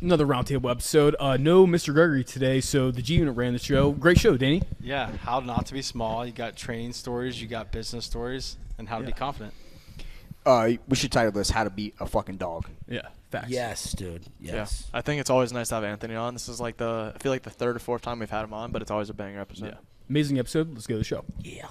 Another roundtable episode. Uh, no Mr. Gregory today, so the G Unit ran the show. Great show, Danny. Yeah, how not to be small. You got training stories, you got business stories, and how to be confident. Uh, we should title this "How to Beat a Fucking Dog." Yeah, facts. Yes, dude. Yes. Yeah, I think it's always nice to have Anthony on. This is like the I feel like the third or fourth time we've had him on, but it's always a banger episode. Yeah. Amazing episode. Let's go to the show. Yeah.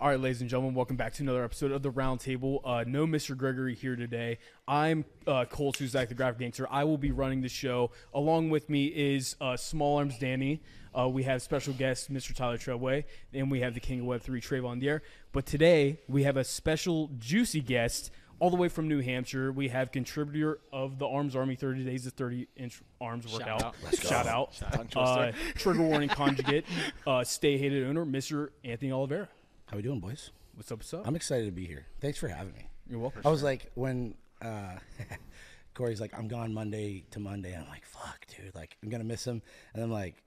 All right, ladies and gentlemen, welcome back to another episode of the Roundtable. Uh, no Mr. Gregory here today. I'm uh, Cole Susac, the graphic gangster. I will be running the show. Along with me is uh, Small Armz Danny. Uh, we have special guest Mr. Tyler Tredway, and we have the King of Web Three Traevon Dier. But today we have a special juicy guest all the way from New Hampshire. We have contributor of the Arms Army 30 Days of 30 Inch Arms Workout. out. Let's go. Shout out. Uh, trigger warning conjugate. Uh, stay hated owner, Mr. Anthony Oliveira. How we doing, boys? What's up? What's up? I'm excited to be here. Thanks for having me. You're welcome. I was like, when uh, Cory's like, I'm gone Monday to Monday. And I'm like, fuck, dude. Like, I'm gonna miss him. And I'm like,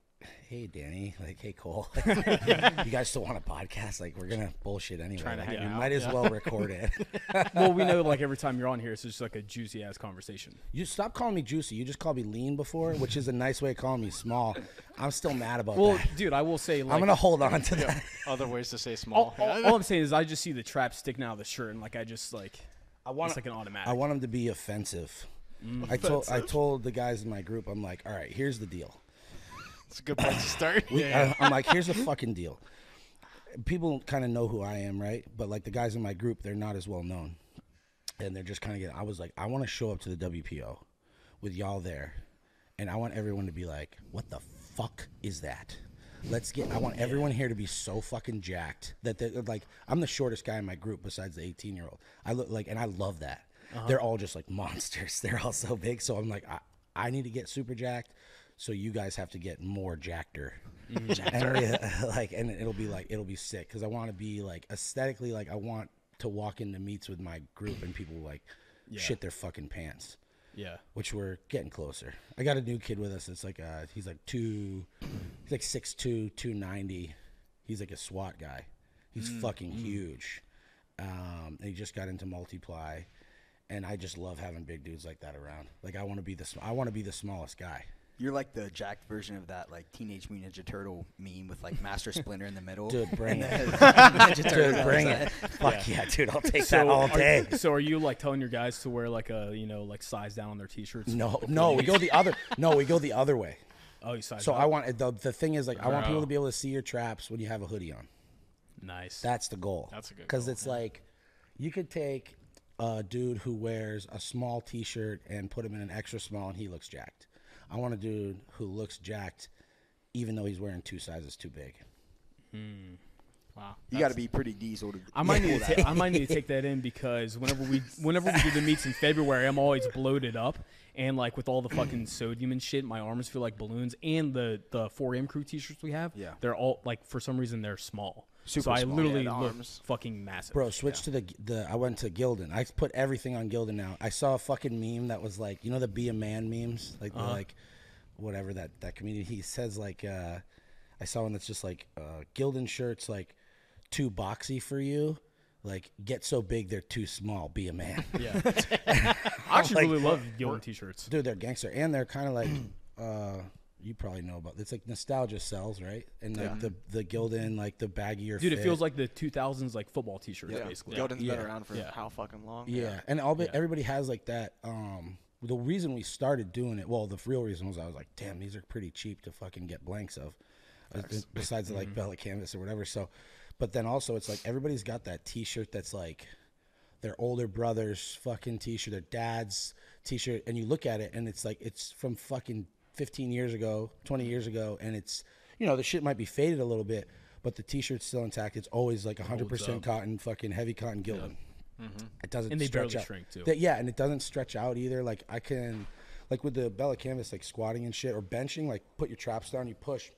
hey, Danny. Like, hey, Cole. you guys still want a podcast? Like, we're gonna bullshit anyway. Trying to Like, hang we out, might as yeah. well record it. well, we know like every time you're on here, it's just like a juicy ass conversation. you stop calling me juicy. You just called me lean before, which is a nice way of calling me small. I'm still mad about Well, that. dude, I will say like I'm gonna hold on to that. Other ways to say all, small. all, all I'm saying is I just see the trap sticking out of the shirt and like I just like I want it's like an automatic. I want him to be offensive. Mm. I told I told the guys in my group, I'm like, all right, here's the deal. It's a good place to start. We, I, I'm like, here's the fucking deal. People kind of know who I am, right? But like the guys in my group, they're not as well known, and they're just kind of getting. I was like, I want to show up to the WPO with y'all there, and I want everyone to be like, what the fuck is that? Let's get. I want everyone here to be so fucking jacked that they're like, I'm the shortest guy in my group besides the 18 year old. I look like, and I love that. Uh-huh. They're all just like monsters. They're all so big. So I'm like, I, I need to get super jacked. So you guys have to get more jackter. And we- like, and it'll be like, it'll be sick because I want to be like aesthetically, like I want to walk into meets with my group and people like shit their fucking pants yeah. which we're getting closer. I got a new kid with us. It's like uh, he's like two, he's like 6'2", 290. He's like a SWAT guy. He's fucking huge. Um, and he just got into multiply, and I just love having big dudes like that around. Like I want to be the sm- I want to be the smallest guy. You're like the jacked version of that like Teenage Mutant Ninja Turtle meme with like Master Splinter in the middle. Dude, bring it. Ninja Dude, bring it. Fuck yeah, dude. I'll take that all are, day. so are you like telling your guys to wear like a you know like size down on their t-shirts? No, no, we go the other. No, we go the other way. Oh, you size So up? I want the the thing is like I want people to be able to see your traps when you have a hoodie on. nice. That's the goal. That's a good Because goal, it's like you could take a dude who wears a small T-shirt and put him in an extra small, and he looks jacked. I want a dude who looks jacked, even though he's wearing two sizes too big. Hmm. Wow. You got to be pretty diesel to. I might need to that. ta- I might need to take that in because whenever we whenever we do the meets in February, I'm always bloated up and like with all the fucking sodium and shit, my arms feel like balloons. And the the 4M crew t-shirts we have, Yeah. they're all like for some reason they're small. Super so I small. literally Yeah, the look arms. fucking massive. Bro, switch to the the. I went to Gildan. I put everything on Gildan now. I saw a fucking meme that was like, you know, the "Be a Man" memes, like the like, whatever that that comedian. He says like, uh, I saw one that's just like, uh, Gildan shirts like too boxy for you. Like, get so big they're too small. Be a man, Yeah, I actually Like, really love Gildan t-shirts. dude. They're gangster, and they're kind of like, uh, you probably know about. It's like nostalgia sells, right? And like the the Gildan, like the baggier. Dude, it feels like the 2000s like football t-shirts Yeah. basically. Gildan's Yeah. been around for Yeah. how fucking long? Yeah, and all Yeah. everybody has like that. Um, the reason we started doing it, well, the real reason was I was like, damn, these are pretty cheap to fucking get blanks of, uh, besides the, like Bella Canvas or whatever. So, but then also it's like everybody's got that T-shirt that's like their older brother's fucking T-shirt, their dad's T-shirt, and you look at it and it's like it's from fucking 15 years ago, 20 years ago, and it's you know the shit might be faded a little bit, but the T-shirt's still intact. It's always like 100% cotton, fucking heavy cotton Gildan. It doesn't And they stretch barely out. shrink, too. That- yeah, and it doesn't stretch out either. Like I can, like with the Bella Canvas, like squatting and shit or benching, like put your traps down, you push,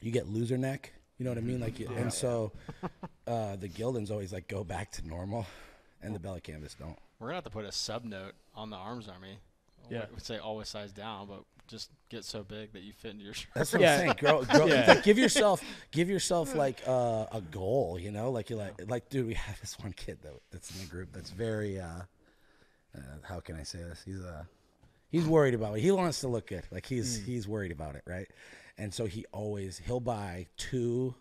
you get loser neck. You know what I mean? Like, you and so uh, the Gildans always like go back to normal, and the Bella Canvas don't. We're gonna have to put a sub note on the arms army. Yeah. We'd say always size down, but just get so big that you fit into your shirt. That's what Yeah. I'm saying. Grow, grow, Yeah. like, give yourself, give yourself like uh, a goal. You know, like you like, like, dude, we have this one kid though that's in the group that's very, uh, uh, how can I say this? He's uh, he's worried about it. He wants to look good. Like he's he's worried about it, right? And so he always he'll buy two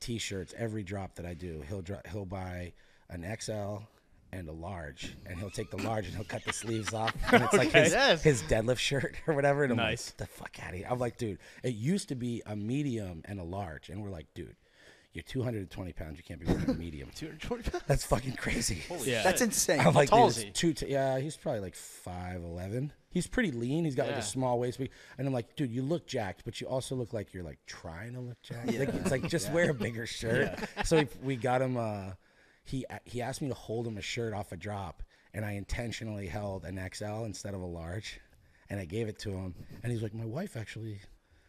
t-shirts every drop that I do. He'll dro- he'll buy an XL and a large, and he'll take the large and he'll cut the sleeves off, and it's like his, Yes. his deadlift shirt or whatever. And I'm Nice. like, the fuck out of here. I'm like, dude, it used to be a medium and a large, and we're like, dude, you're 220 pounds, you can't be wearing a medium. 220 pounds. That's fucking crazy. Holy Yeah. That's insane. I'm like, tall dude, is he? two. T- yeah, he's probably like five eleven. He's pretty lean. He's got like a small waist, and I'm like, dude, you look jacked, but you also look like you're like trying to look jacked. Like, it's like just wear a bigger shirt. So we, we got him. Uh, he he asked me to hold him a shirt off a drop, and I intentionally held an XL instead of a large, and I gave it to him, and he's like, my wife actually.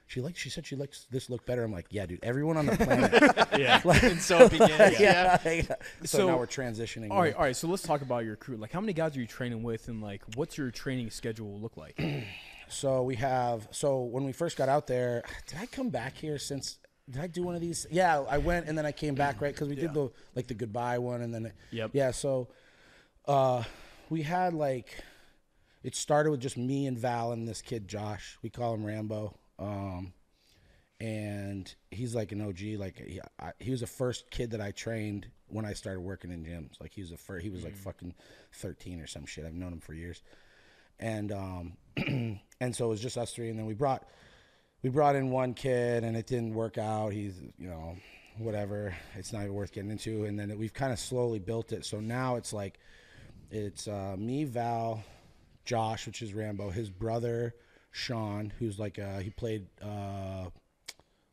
She likes. She said she likes this look better. I'm like, yeah, dude. Everyone on the planet. yeah. And so it began. yeah. yeah. So, So- now we're transitioning. All right, with- all right. So let's talk about your crew. Like, how many guys are you training with, and like, what's your training schedule look like? So we have. So when we first got out there, did I come back here since? Did I do one of these? Yeah, I went and then I came back, right? Because we did the like the goodbye one, and then Yep. yeah. So, uh, we had like, it started with just me and Val and this kid Josh. We call him Rambo. Um, and he's like an OG. Like he, I, he was the first kid that I trained when I started working in gyms. Like he was the first. He was like fucking thirteen or some shit. I've known him for years, and um, and so it was just us three. And then we brought we brought in one kid, and it didn't work out. He's you know whatever. It's not even worth getting into. And then we've kind of slowly built it. So now it's like it's uh, me, Val, Josh, which is Rambo, his brother Sean, who's like uh, he played uh,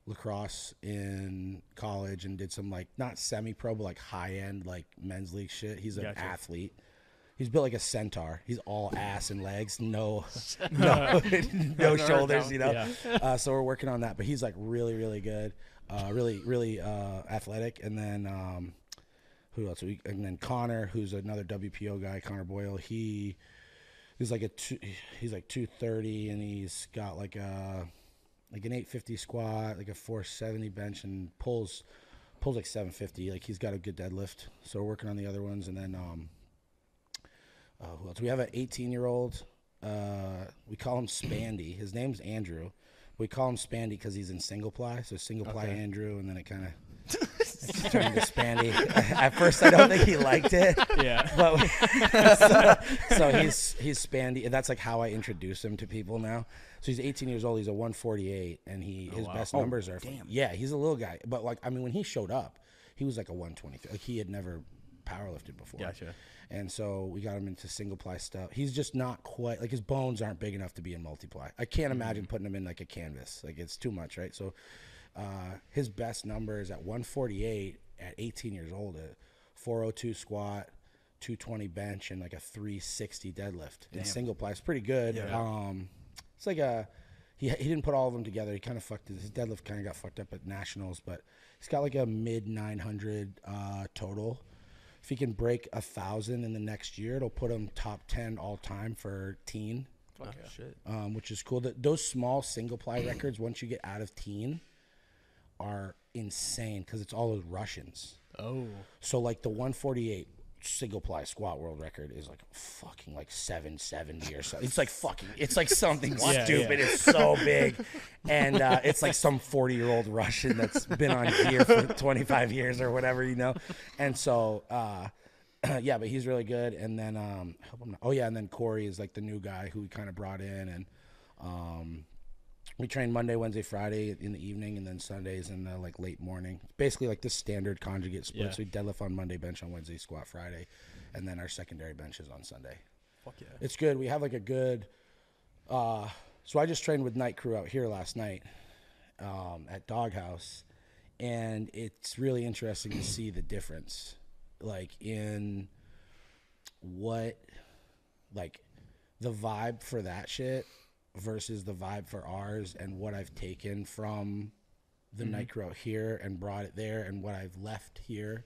lacrosse in college and did some like not semi-pro but like high-end like men's league shit. He's an Gotcha. athlete. He's built like a centaur. He's all ass and legs, no, no, no shoulders. You know. Yeah. Uh, so we're working on that. But he's like really, really good. Uh, really, really uh, athletic. And then um, who else? We, and then Connor, who's another WPO guy, Connor Boyle. He he's like a two, he's like two thirty, and he's got like a like an eight fifty squat, like a four seventy bench, and pulls pulls like seven fifty. Like he's got a good deadlift. So we're working on the other ones, and then um, uh, who else? We have an eighteen year old. Uh, we call him Spandy. His name's Andrew. We call him Spandy because he's in single ply. So single ply Okay. Andrew, and then it kind of turned to Spandy. At first, I don't think he liked it. Yeah. But so, so he's he's Spandy, and that's like how I introduce him to people now. So he's 18 years old. He's a 148, and he his wow. best Oh, numbers are yeah. He's a little guy, but like I mean, when he showed up, he was like a 123. Like he had never powerlifted before. Gotcha. And so we got him into single ply stuff. He's just not quite like his bones aren't big enough to be in multiply. I can't imagine putting him in like a canvas. Like it's too much, right? So uh, his best number is at 148 at 18 years old, a 402 squat, 220 bench, and like a 360 deadlift. In single ply, it's pretty good. Um, it's like a he, he didn't put all of them together. He kind of fucked his, his deadlift kind of got fucked up at nationals, but he's got like a mid 900 uh, total. If he can break a thousand in the next year, it'll put him top 10 all time for teen Oh, shit. um, which is cool. That those small single ply records, once you get out of teen, are insane because it's all those Russians. Oh. So like the 148 single ply squat world record is like fucking like 770 or something. It's like fucking. It's like something Yeah, stupid. yeah. It's so big, and uh, it's like some 40 year old Russian that's been on here for 25 years or whatever, you know. And so. uh yeah, but he's really good. And then, um, oh yeah, and then Corey is like the new guy who we kind of brought in, and um, we train Monday, Wednesday, Friday in the evening, and then Sundays in the like late morning. Basically, like the standard conjugate split. Yeah. So we deadlift on Monday, bench on Wednesday, squat Friday, and then our secondary bench is on Sunday. Fuck yeah. It's good. We have like a good. Uh, so I just trained with night crew out here last night um, at Doghouse, and it's really interesting to see the difference, like in what, like, the vibe for that shit versus the vibe for ours, and what I've taken from the crew out here and brought it there, and what I've left here.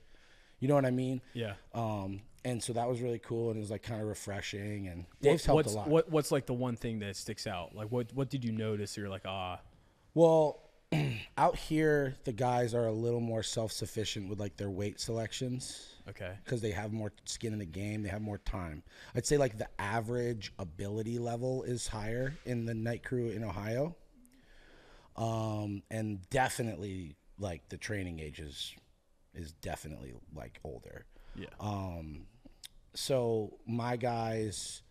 You know what I mean? Yeah. Um, and so that was really cool, and it was like kind of refreshing. And Dave's helped what's a lot. what what's like the one thing that sticks out? Like what what did you notice? You're like ah. Well, out here, the guys are a little more self-sufficient with like their weight selections Okay. because they have more skin in the game. They have more time. I'd say like the average ability level is higher in the night crew in Ohio, um, and definitely like the training age is is definitely like older. Yeah. Um, so my guys,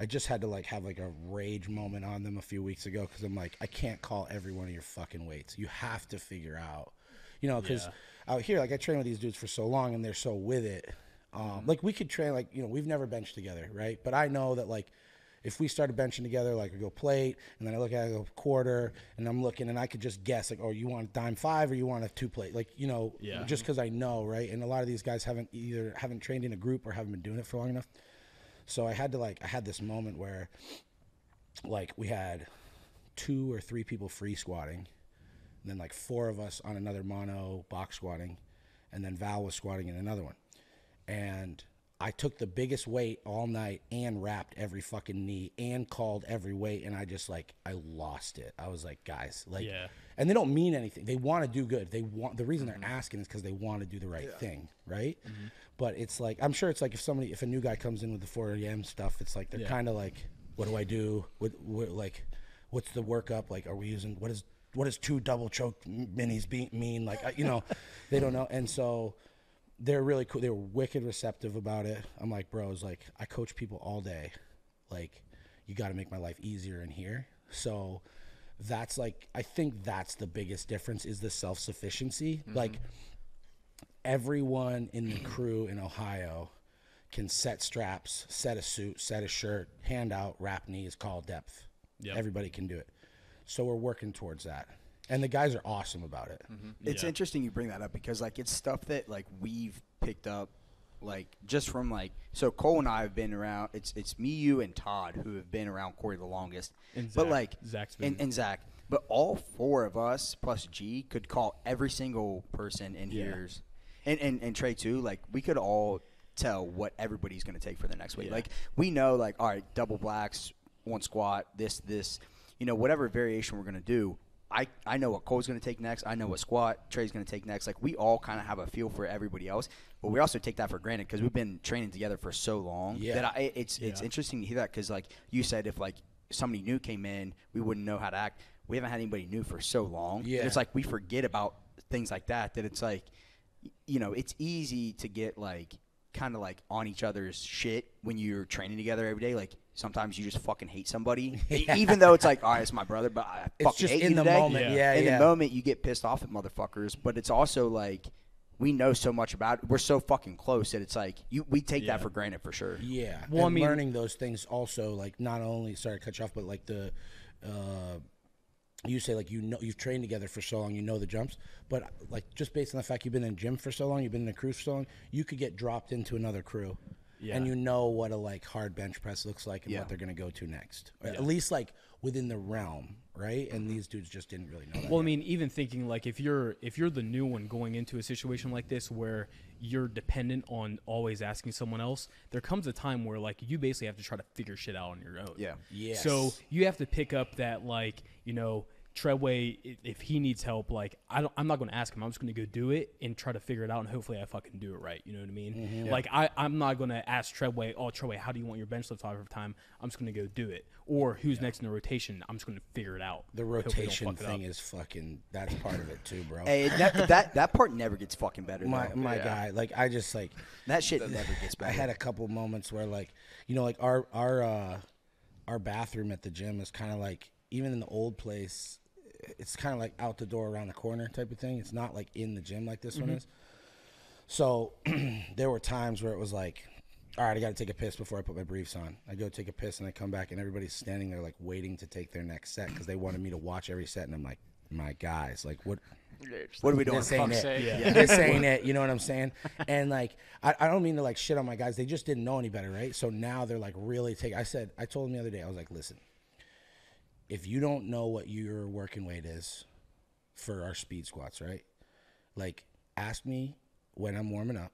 I just had to like have like a rage moment on them a few weeks ago because I'm like, I can't call every one of your fucking weights. You have to figure out, you know, because out here, like I train with these dudes for so long and they're so with it. Um, like we could train, like you know, we've never benched together, right? But I know that like. If we started benching together, like I go plate, and then I look at it, I go quarter, and I'm looking, and I could just guess, like, oh, you want dime five or you want a two plate, like, you know, Yeah. just because I know, right? And a lot of these guys haven't either haven't trained in a group or haven't been doing it for long enough. So I had to like I had this moment where like we had two or three people free squatting, and then like four of us on another mono box squatting, and then Val was squatting in another one. And I took the biggest weight all night and wrapped every fucking knee and called every weight and I just like I lost it. I was like, guys, like Yeah. and they don't mean anything. They want to do good. They want the reason they're mm-hmm. asking is because they want to do the right thing, right? Mm-hmm. But it's like I'm sure it's like if somebody if a new guy comes in with the 4 a.m. stuff, it's like they're Yeah. kind of like, what do I do? What, what like, what's the workup? Like, are we using what is what does two double choke minis be, mean? Like, you know, they don't know, and so they're really cool. They were wicked receptive about it. I'm like, bros, like I coach people all day. Like, you got to make my life easier in here. So that's like I think that's the biggest difference is the self sufficiency. Mm-hmm. Like everyone in the crew in Ohio can set straps, set a suit, set a shirt, hand out, wrap knees, call depth. Yep. Everybody can do it. So we're working towards that. And the guys are awesome about it. Mm-hmm. It's Yeah. interesting you bring that up because like it's stuff that like we've picked up like just from like so Cole and I have been around it's it's me, you and Todd who have been around Cory the longest. And but Zach. like Zach's and, been- and Zach. But all four of us plus G could call every single person in Yeah. here's and, and, and Trey too, like we could all tell what everybody's gonna take for the next week. Yeah. Like we know like all right, double blacks, one squat, this, this, you know, whatever variation we're gonna do. I, I know what Cole's going to take next. I know what squat Trey's going to take next. Like we all kind of have a feel for everybody else, but we also take that for granted because we've been training together for so long Yeah. that I, it's it's interesting to hear that because like you said, if like somebody new came in, we wouldn't know how to act. We haven't had anybody new for so long. Yeah. And it's like we forget about things like that. That it's like, you know, it's easy to get like kind of like on each other's shit when you're training together every day. Like sometimes you just fucking hate somebody, E- even though it's like, all right, it's my brother, but I It's fucking just hate in you the today. moment. Yeah. Yeah, in yeah. the moment, you get pissed off at motherfuckers, but it's also like we know so much about. It. We're so fucking close that it's like you. We take Yeah. that for granted for sure. Yeah. Well, I mean- learning those things also, like not only sorry to cut you off, but like the uh you say like you know you've trained together for so long, you know the jumps, but like just based on the fact you've been in gym for so long, you've been in a crew for so long, you could get dropped into another crew. Yeah. And you know what a like hard bench press looks like and Yeah. what they're gonna go to next. Yeah. At least like within the realm, right? And these dudes just didn't really know that. Well, I mean, even thinking like if you're if you're the new one going into a situation like this where you're dependent on always asking someone else, there comes a time where like you basically have to try to figure shit out on your own. Yeah. Yeah. So you have to pick up that like you know Tredway if he needs help like I don't, I'm not going to ask him. I'm just going to go do it and try to figure it out and hopefully I fucking do it right. You know what I mean? Mm-hmm. Like I I'm not going to ask Tredway. Oh Tredway, how do you want your bench lift off every time? I'm just going to go do it. Or who's next in the rotation? I'm just going to figure it out. the rotation fuck thing is fucking that's part of it too, bro. Hey, that, that that part never gets fucking better. my though. my Yeah. guy, like I just like that shit never gets better. I had a couple moments where like you know like our our uh our bathroom at the gym is kind of like even in the old place it's kind of like out the door around the corner type of thing it's not like in the gym like this one mm-hmm. is so there were times where it was like all right i gotta take a piss before i put my briefs on i go take a piss and i come back and everybody's standing there like waiting to take their next set because they wanted me to watch every set and i'm like my guys like what what are we doing? this ain't fuck's it. sake. Yeah. This ain't it. You know what I'm saying? And like, I, I don't mean to like shit on my guys. They just didn't know any better, right? So now they're like really take. I said, I told them the other day, I was like, listen, if you don't know what your working weight is for our speed squats, right? Like, ask me when I'm warming up.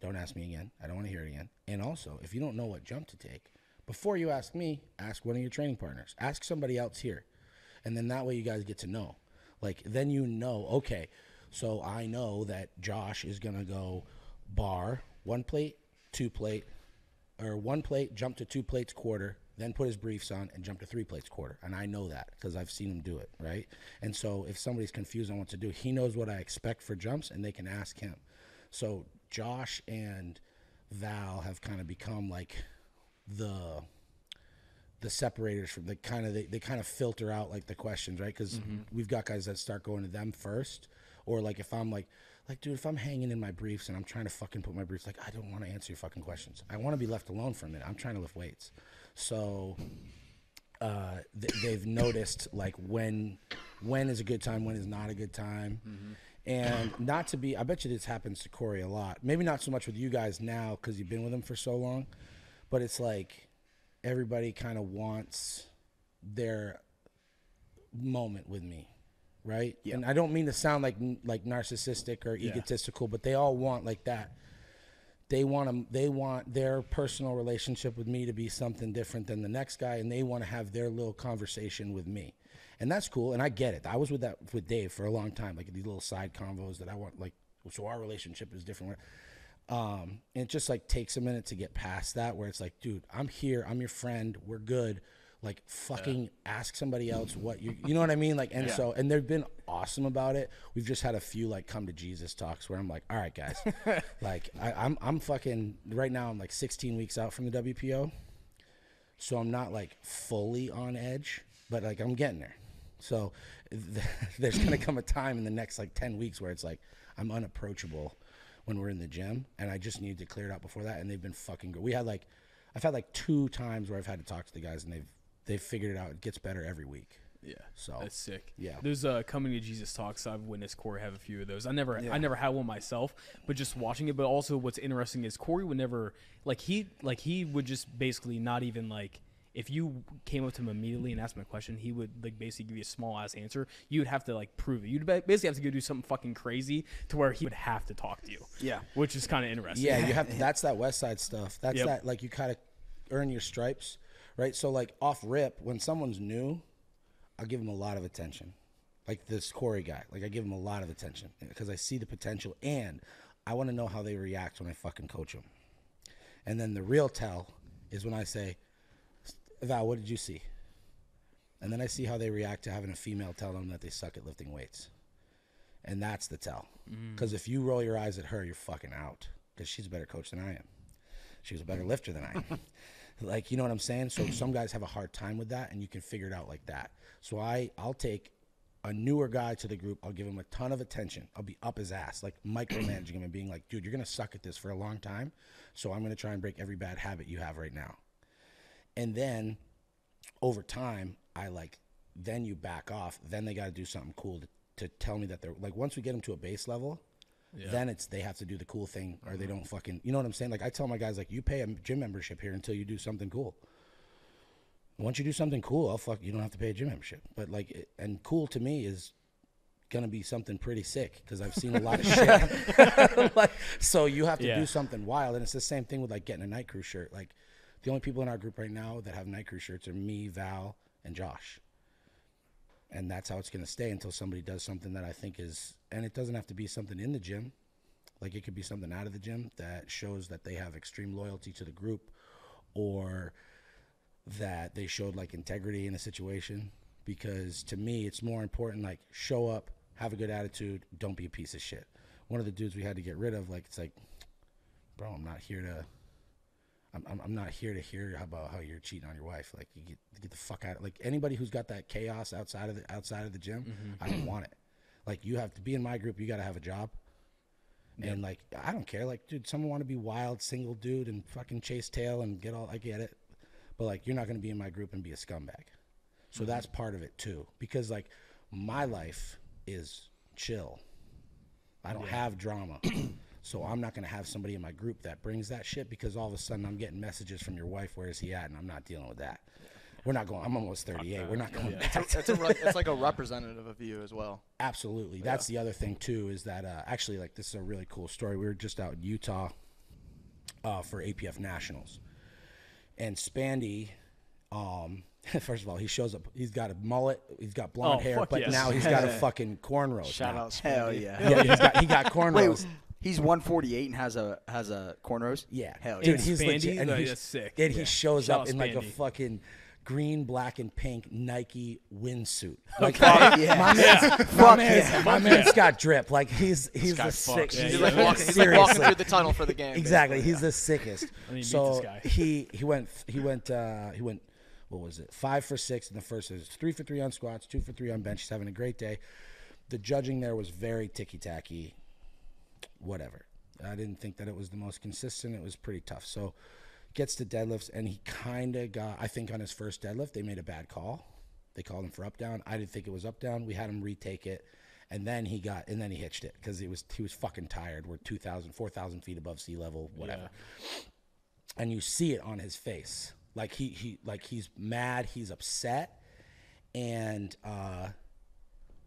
Don't ask me again. I don't want to hear it again. And also, if you don't know what jump to take, before you ask me, ask one of your training partners. Ask somebody else here. And then that way you guys get to know. Like then you know, okay, so I know that Josh is gonna go bar one plate, two plate, or one plate, jump to two plates quarter, then put his briefs on and jump to three plates quarter. And I know that because I've seen him do it, right? And so if somebody's confused on what to do, he knows what I expect for jumps and they can ask him. So Josh and Val have kind of become like the the separators from the kind of they, they kind of filter out like the questions right because mm-hmm. we've got guys that start going to them first or like if i'm like like dude if i'm hanging in my briefs and i'm trying to fucking put my briefs like i don't want to answer your fucking questions i want to be left alone for a minute i'm trying to lift weights so uh, th- they've noticed like when when is a good time, when is not a good time, and not to be. I bet you this happens to Cory a lot. Maybe not so much with you guys now because you've been with him for so long, but it's like everybody kind of wants their moment with me, right? And I don't mean to sound like like narcissistic or egotistical, but they all want like that they want to they want their personal relationship with me to be something different than the next guy and they want to have their little conversation with me. And that's cool and i get it. I was with that with dave for a long time like these little side convos that i want like so our relationship is different. Um it just like takes a minute to get past that where it's like dude i'm here i'm your friend we're good like fucking ask somebody else what you you know what i mean? Like and so and they've been awesome about it. We've just had a few like come to jesus talks where i'm like all right guys like I, i'm i'm fucking right now i'm like 16 weeks out from the wpo so i'm not like fully on edge but like i'm getting there. So th- there's gonna come a time in the next like 10 weeks where it's like i'm unapproachable when we're in the gym and i just need to clear it out before that and they've been fucking good we had like i've had like two times where i've had to talk to the guys and they've they've figured it out it gets better every week Yeah, So, that's sick. yeah. there's uh, coming to Jesus talks. I've witnessed Cory have a few of those. I never, I never had one myself, but just watching it. But also, what's interesting is Cory would never like he like he would just basically not even like if you came up to him immediately and asked him a question, he would like basically give you a small ass answer. You would have to like prove it. You'd basically have to go do something fucking crazy to where he would have to talk to you. Yeah. which is kind of interesting. Yeah, you have to, that's that Westside stuff. That's Yep. that like you kind of earn your stripes, right? So like off rip, when someone's new, I'll give them a lot of attention. Like this Corey guy, like I give him a lot of attention eh, because I see the potential and I want to know how they react when I fucking coach them. And then the real tell is when I say, Val, what did you see? And then I see how they react to having a female tell them that they suck at lifting weights. And that's the tell. Mm. Because if you roll your eyes at her, you're fucking out. Because she's a better coach than I am. She was a better lifter than I am. like, you know what I'm saying? So some guys have a hard time with that, and you can figure it out like that. So I, I'll take a newer guy to the group. I'll give him a ton of attention. I'll be up his ass, like micromanaging him and being like, dude, you're gonna suck at this for a long time. So I'm gonna try and break every bad habit you have right now. And then over time, I like then you back off. Then they got to do something cool to, to tell me that they're like once we get them to a base level, then it's they have to do the cool thing or they don't fucking you know what I'm saying. Like I tell my guys like you pay a gym membership here until you do something cool. Once you do something cool, I'll fuck you don't have to pay a gym membership. But like it- and cool to me is gonna be something pretty sick because I've seen a lot of shit. like, so you have to Yeah. do something wild, and it's the same thing with like getting a night crew shirt. Like the only people in our group right now that have night crew shirts are me, Val, and Josh. And that's how it's gonna stay until somebody does something that I think is, and it doesn't have to be something in the gym. Like it could be something out of the gym that shows that they have extreme loyalty to the group, or that they showed like integrity in a situation. Because to me it's more important like show up have a good attitude don't be a piece of shit. One of the dudes we had to get rid of like it's like bro i'm not here to i'm, I'm, not here to hear about how you're cheating on your wife. Like you get, get the fuck out like anybody who's got that chaos outside of the outside of the gym i don't mm-hmm. want it like you have to be in my group you got to have a job and like I don't care. Like, dude, someone want to be wild, single dude, and fucking chase tail and get all. I get it, but like, you're not gonna be in my group and be a scumbag. So mm-hmm. that's part of it too, because like, my life is chill. I don't have drama, so I'm not gonna have somebody in my group that brings that shit because all of a sudden I'm getting messages from your wife. Where is he at? And I'm not dealing with that. We're not going. I'm almost 38. We're not going back It's, a, it's, a, re- it's like a representative of you as well. Absolutely. That's the other thing too is that uh, actually like this is a really cool story. We were just out in Utah uh, for APF Nationals, and Spandy um, First of all, he shows up. He's got a mullet. He's got blonde Oh, hair, but yes. now he's got a fucking cornrows. Shout now. out, Hell Spandy. yeah. Yeah, he's got, he got Wait, cornrows. he's 148 and has a has a cornrows. Yeah, Hell dude, he's Spandy? legit, and Like, he, that's sick. And Yeah. he shows Shout up out in like a fucking green, black, and pink Nike windsuit. Like, yeah. my man's, my man's, yeah. my man's got drip. Like he's he's the sickest. Yeah, He's like walking. He's like walking through the tunnel for the game. Exactly, basically. he's the sickest. I need to meet so this guy. he he went he went uh, he went what was it five for six in the first. It three for three on squats, two for three on bench. He's having a great day. The judging there was very ticky tacky. Whatever. I didn't think that it was the most consistent. It was pretty tough. So gets to deadlifts and he kind of got. I think on his first deadlift they made a bad call. They called him for up down. I didn't think it was up down. We had him retake it. And then he got, and then he hitched it because he was he was fucking tired. We're 2,000, 4,000 feet above sea level, whatever and you see it on his face like he he like he's mad he's upset and uh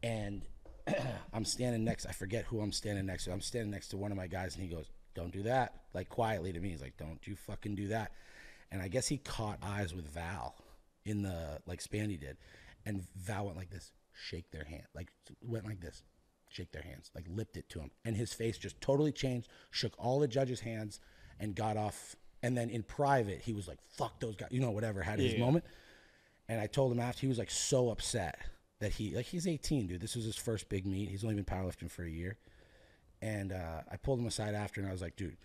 and i'm standing next i forget who i'm standing next to i'm standing next to one of my guys and he goes don't do that like quietly to me he's like don't you fucking do that and i guess he caught eyes with val in the like spandy did and val went like this shake their hand like went like this shake their hands like lipped it to him and his face just totally changed shook all the judges hands and got off and then in private he was like fuck those guys you know whatever had his Yeah. moment and I told him after he was like so upset that he like he's 18, dude. This was his first big meet. He's only been powerlifting for a year. And uh, I pulled him aside after, and I was like, dude,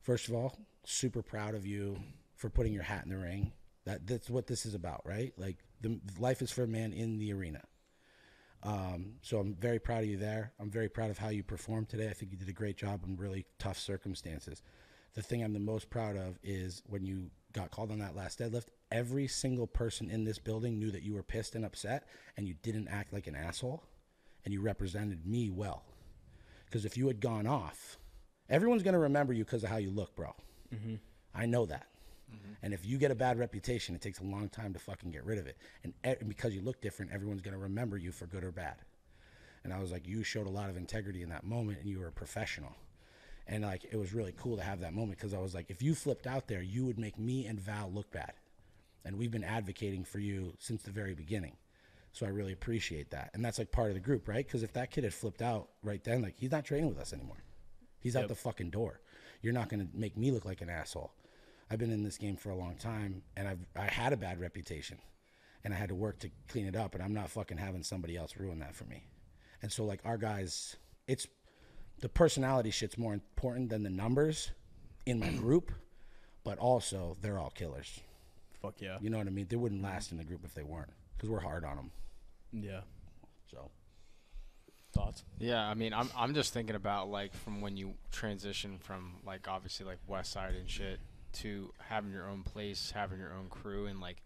first of all, super proud of you for putting your hat in the ring. That that's what this is about, right? Like the life is for a man in the arena. Um, so I'm very proud of you there. I'm very proud of how you performed today. I think you did a great job in really tough circumstances. The thing I'm the most proud of is when you got called on that last deadlift, every single person in this building knew that you were pissed and upset and you didn't act like an asshole and you represented me well. Because if you had gone off, everyone's going to remember you because of how you look, bro. Mm-hmm. I know that. Mm-hmm. And if you get a bad reputation, it takes a long time to fucking get rid of it. And e- because you look different, everyone's going to remember you for good or bad. And I was like, you showed a lot of integrity in that moment, and you were a professional. And like, it was really cool to have that moment because I was like, if you flipped out there, you would make me and Val look bad. And we've been advocating for you since the very beginning. So I really appreciate that. And that's like part of the group, right? Because if that kid had flipped out right then, like, he's not training with us anymore. He's out the fucking door. You're not going to make me look like an asshole. I've been in this game for a long time, and I've I had a bad reputation, and I had to work to clean it up. And I'm not fucking having somebody else ruin that for me. And so like our guys, it's the personality shit's more important than the numbers in my group, but also they're all killers. Fuck yeah. You know what I mean? They wouldn't last in the group if they weren't, because we're hard on them. Yeah. So Thoughts? Yeah, I mean, I'm I'm just thinking about like from when you transition from like obviously like Westside and shit to having your own place, having your own crew, and like,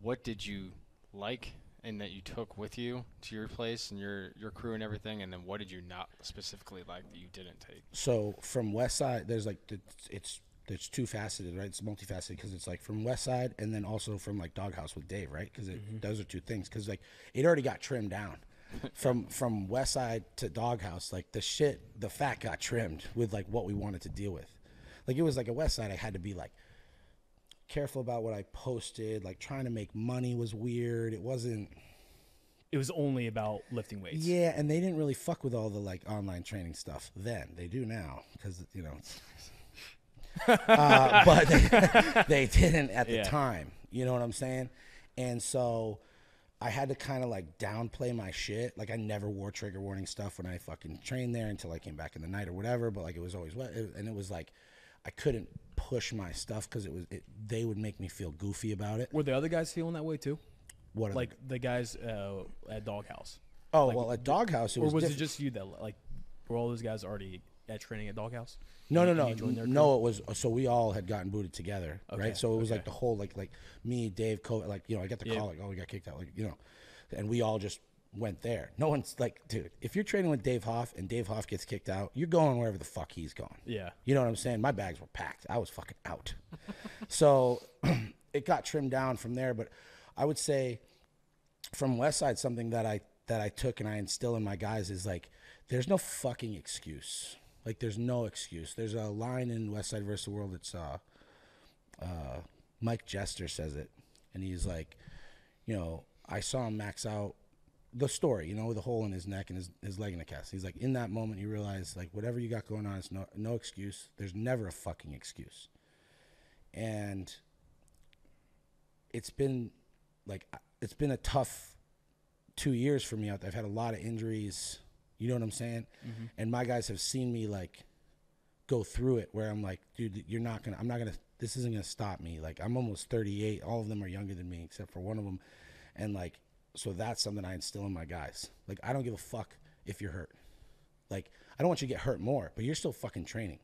what did you like and that you took with you to your place and your your crew and everything, and then what did you not specifically like that you didn't take? so from Westside, there's like the, it's it's two faceted, right? It's multifaceted because it's like from Westside and then also from like Doghouse with Dave, right? Because mm-hmm. those are two things. Because like it already got trimmed down from from Westside to Doghouse. Like the shit, the fat got trimmed with like what we wanted to deal with. Like it was like a Westside. I had to be like careful about what I posted. Like trying to make money was weird. It wasn't. It was only about lifting weights. Yeah, and they didn't really fuck with all the like online training stuff then. They do now because you know. Uh, but they, they didn't at the Yeah. time. You know what I'm saying? And so I had to kind of like downplay my shit. Like I never wore trigger warning stuff when I fucking trained there until I came back in the night or whatever. But like it was always wet, and it was like I couldn't push my stuff because it was it, they would make me feel goofy about it. Were the other guys feeling that way too? What Like the guys uh, at Doghouse? oh well at Doghouse it Or was, was it just you that like were all those guys already at training at Doghouse? No, no, no, their no. It was uh, so we all had gotten booted together, Okay, right? So it was like the whole like like me, Dave, Co like you know, I got the Yeah. call like oh we got kicked out, like you know, and we all just went there. No one's like, dude, if you're training with Dave Hoff and Dave Hoff gets kicked out, you're going wherever the fuck he's going. Yeah. You know what I'm saying? My bags were packed. I was fucking out. so it got trimmed down from there, but I would say from Westside something that I that I took and I instill in my guys is like there's no fucking excuse. Like there's no excuse. There's a line in Westside versus the World. It's uh, uh, Mike Jester says it, and he's like, you know, I saw him max out the story, you know, with a hole in his neck and his, his leg in a cast. He's like, in that moment, you realize, like, whatever you got going on, it's no, no excuse. There's never a fucking excuse. And it's been, like, it's been a tough two years for me out there. I've had a lot of injuries. You know what I'm saying? Mm-hmm. And my guys have seen me, like, go through it where I'm like, dude, you're not gonna, I'm not gonna, this isn't gonna stop me. Like, I'm almost 38. All of them are younger than me, except for one of them. And like, so that's something I instill in my guys. Like, I don't give a fuck if you're hurt. Like, I don't want you to get hurt more, but you're still fucking training.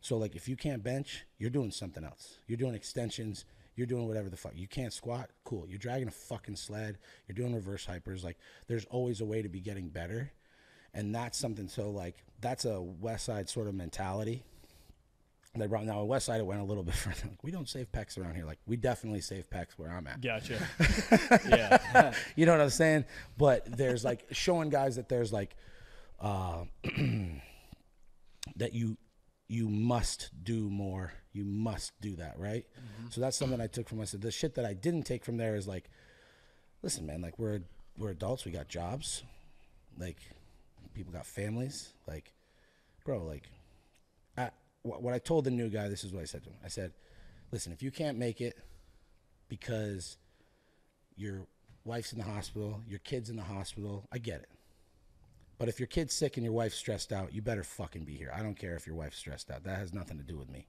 So like, if you can't bench, you're doing something else. You're doing extensions. You're doing whatever the fuck. You can't squat, cool. You're dragging a fucking sled. You're doing reverse hypers. Like, there's always a way to be getting better, and that's something. So like, that's a Westside sort of mentality. They brought now Westside. It went a little bit further. Like, we don't save pecs around here. Like, we definitely save pecs where I'm at. Gotcha. yeah. You know what I'm saying? But there's like showing guys that there's like uh, that you you must do more. You must do that, right? So that's something I took from. I said the shit that I didn't take from there is like, listen, man, like we're we're adults. We got jobs. Like people got families. Like, bro, like, I, wh- what I told the new guy, this is what I said to him. I said, listen, if you can't make it because your wife's in the hospital, your kid's in the hospital. I get it. But if your kid's sick and your wife's stressed out, you better fucking be here. I don't care if your wife's stressed out. That has nothing to do with me.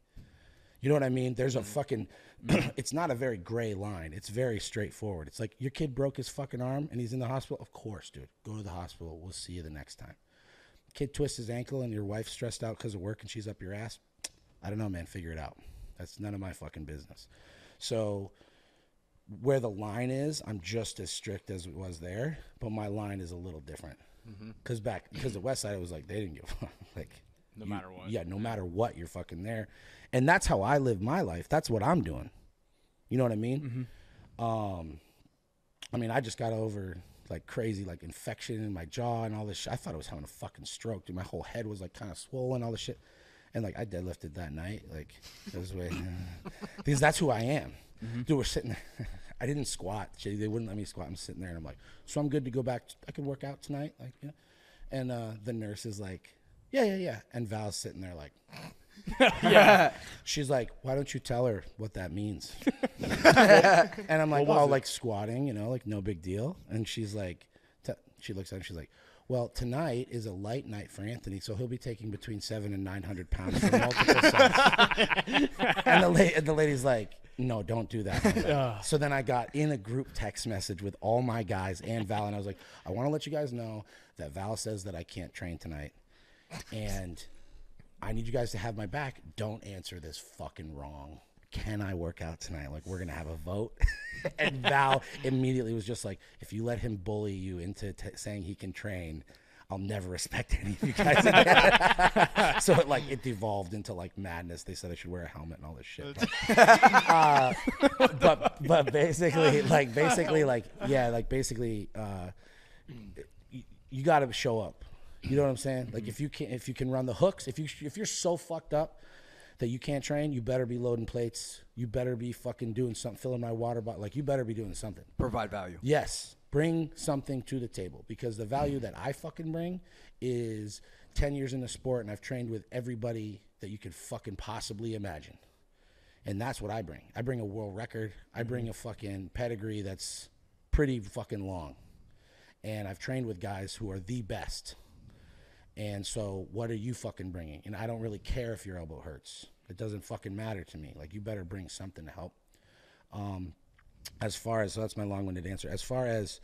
You know what I mean? There's a mm-hmm. fucking, it's not a very gray line. It's very straightforward. It's like your kid broke his fucking arm and he's in the hospital. Of course, dude. Go to the hospital. We'll see you the next time. Kid twists his ankle and your wife's stressed out because of work and she's up your ass. I don't know, man. Figure it out. That's none of my fucking business. So, where the line is, I'm just as strict as it was there, but my line is a little different. Mm-hmm. Because back, because the Westside, it was like they didn't give a fuck. like No you- matter what. Yeah, no matter what, you're fucking there, and that's how I live my life. That's what I'm doing. You know what I mean? Um, I mean, I just got over like crazy like infection in my jaw and all this. shit. I thought I was having a fucking stroke. Dude, my whole head was like kind of swollen, all this shit. And like I deadlifted that night, like it was way because that's who I am. Dude, we're sitting. there. I didn't squat. They wouldn't let me squat. I'm sitting there and I'm like, so I'm good to go back. I can work out tonight, like yeah. And uh, the nurse is like, yeah, yeah, yeah. And Val's sitting there like, yeah. She's like, why don't you tell her what that means? and I'm like, well, oh, like squatting, you know, like no big deal. And she's like, t- she looks at him, she's like, well, tonight is a light night for Anthony, so he'll be taking between seven and nine hundred pounds for multiple sets. and the, la- and the lady's like, no, don't do that. so then I got in a group text message with all my guys and Val, and I was like, I want to let you guys know that Val says that I can't train tonight, and I need you guys to have my back. Don't answer this fucking wrong. Can I work out tonight? Like we're gonna have a vote. and Val immediately was just like, if you let him bully you into t- saying he can train, I'll never respect any of you guys again. so it like it devolved into like madness. They said I should wear a helmet and all this shit. But, uh, but but basically like basically like yeah like basically uh, you, you got to show up. You know what I'm saying? Like mm-hmm. if you can if you can run the hooks, if you if you're so fucked up that you can't train, you better be loading plates. You better be fucking doing something, filling my water bottle. Like you better be doing something. Provide value. Yes, bring something to the table because the value that I fucking bring is 10 years in the sport and I've trained with everybody that you could fucking possibly imagine. And that's what I bring. I bring a world record. I bring mm-hmm. a fucking pedigree that's pretty fucking long. And I've trained with guys who are the best. And so, what are you fucking bringing? And I don't really care if your elbow hurts. It doesn't fucking matter to me. Like, you better bring something to help. Um, as far as so that's my long-winded answer. As far as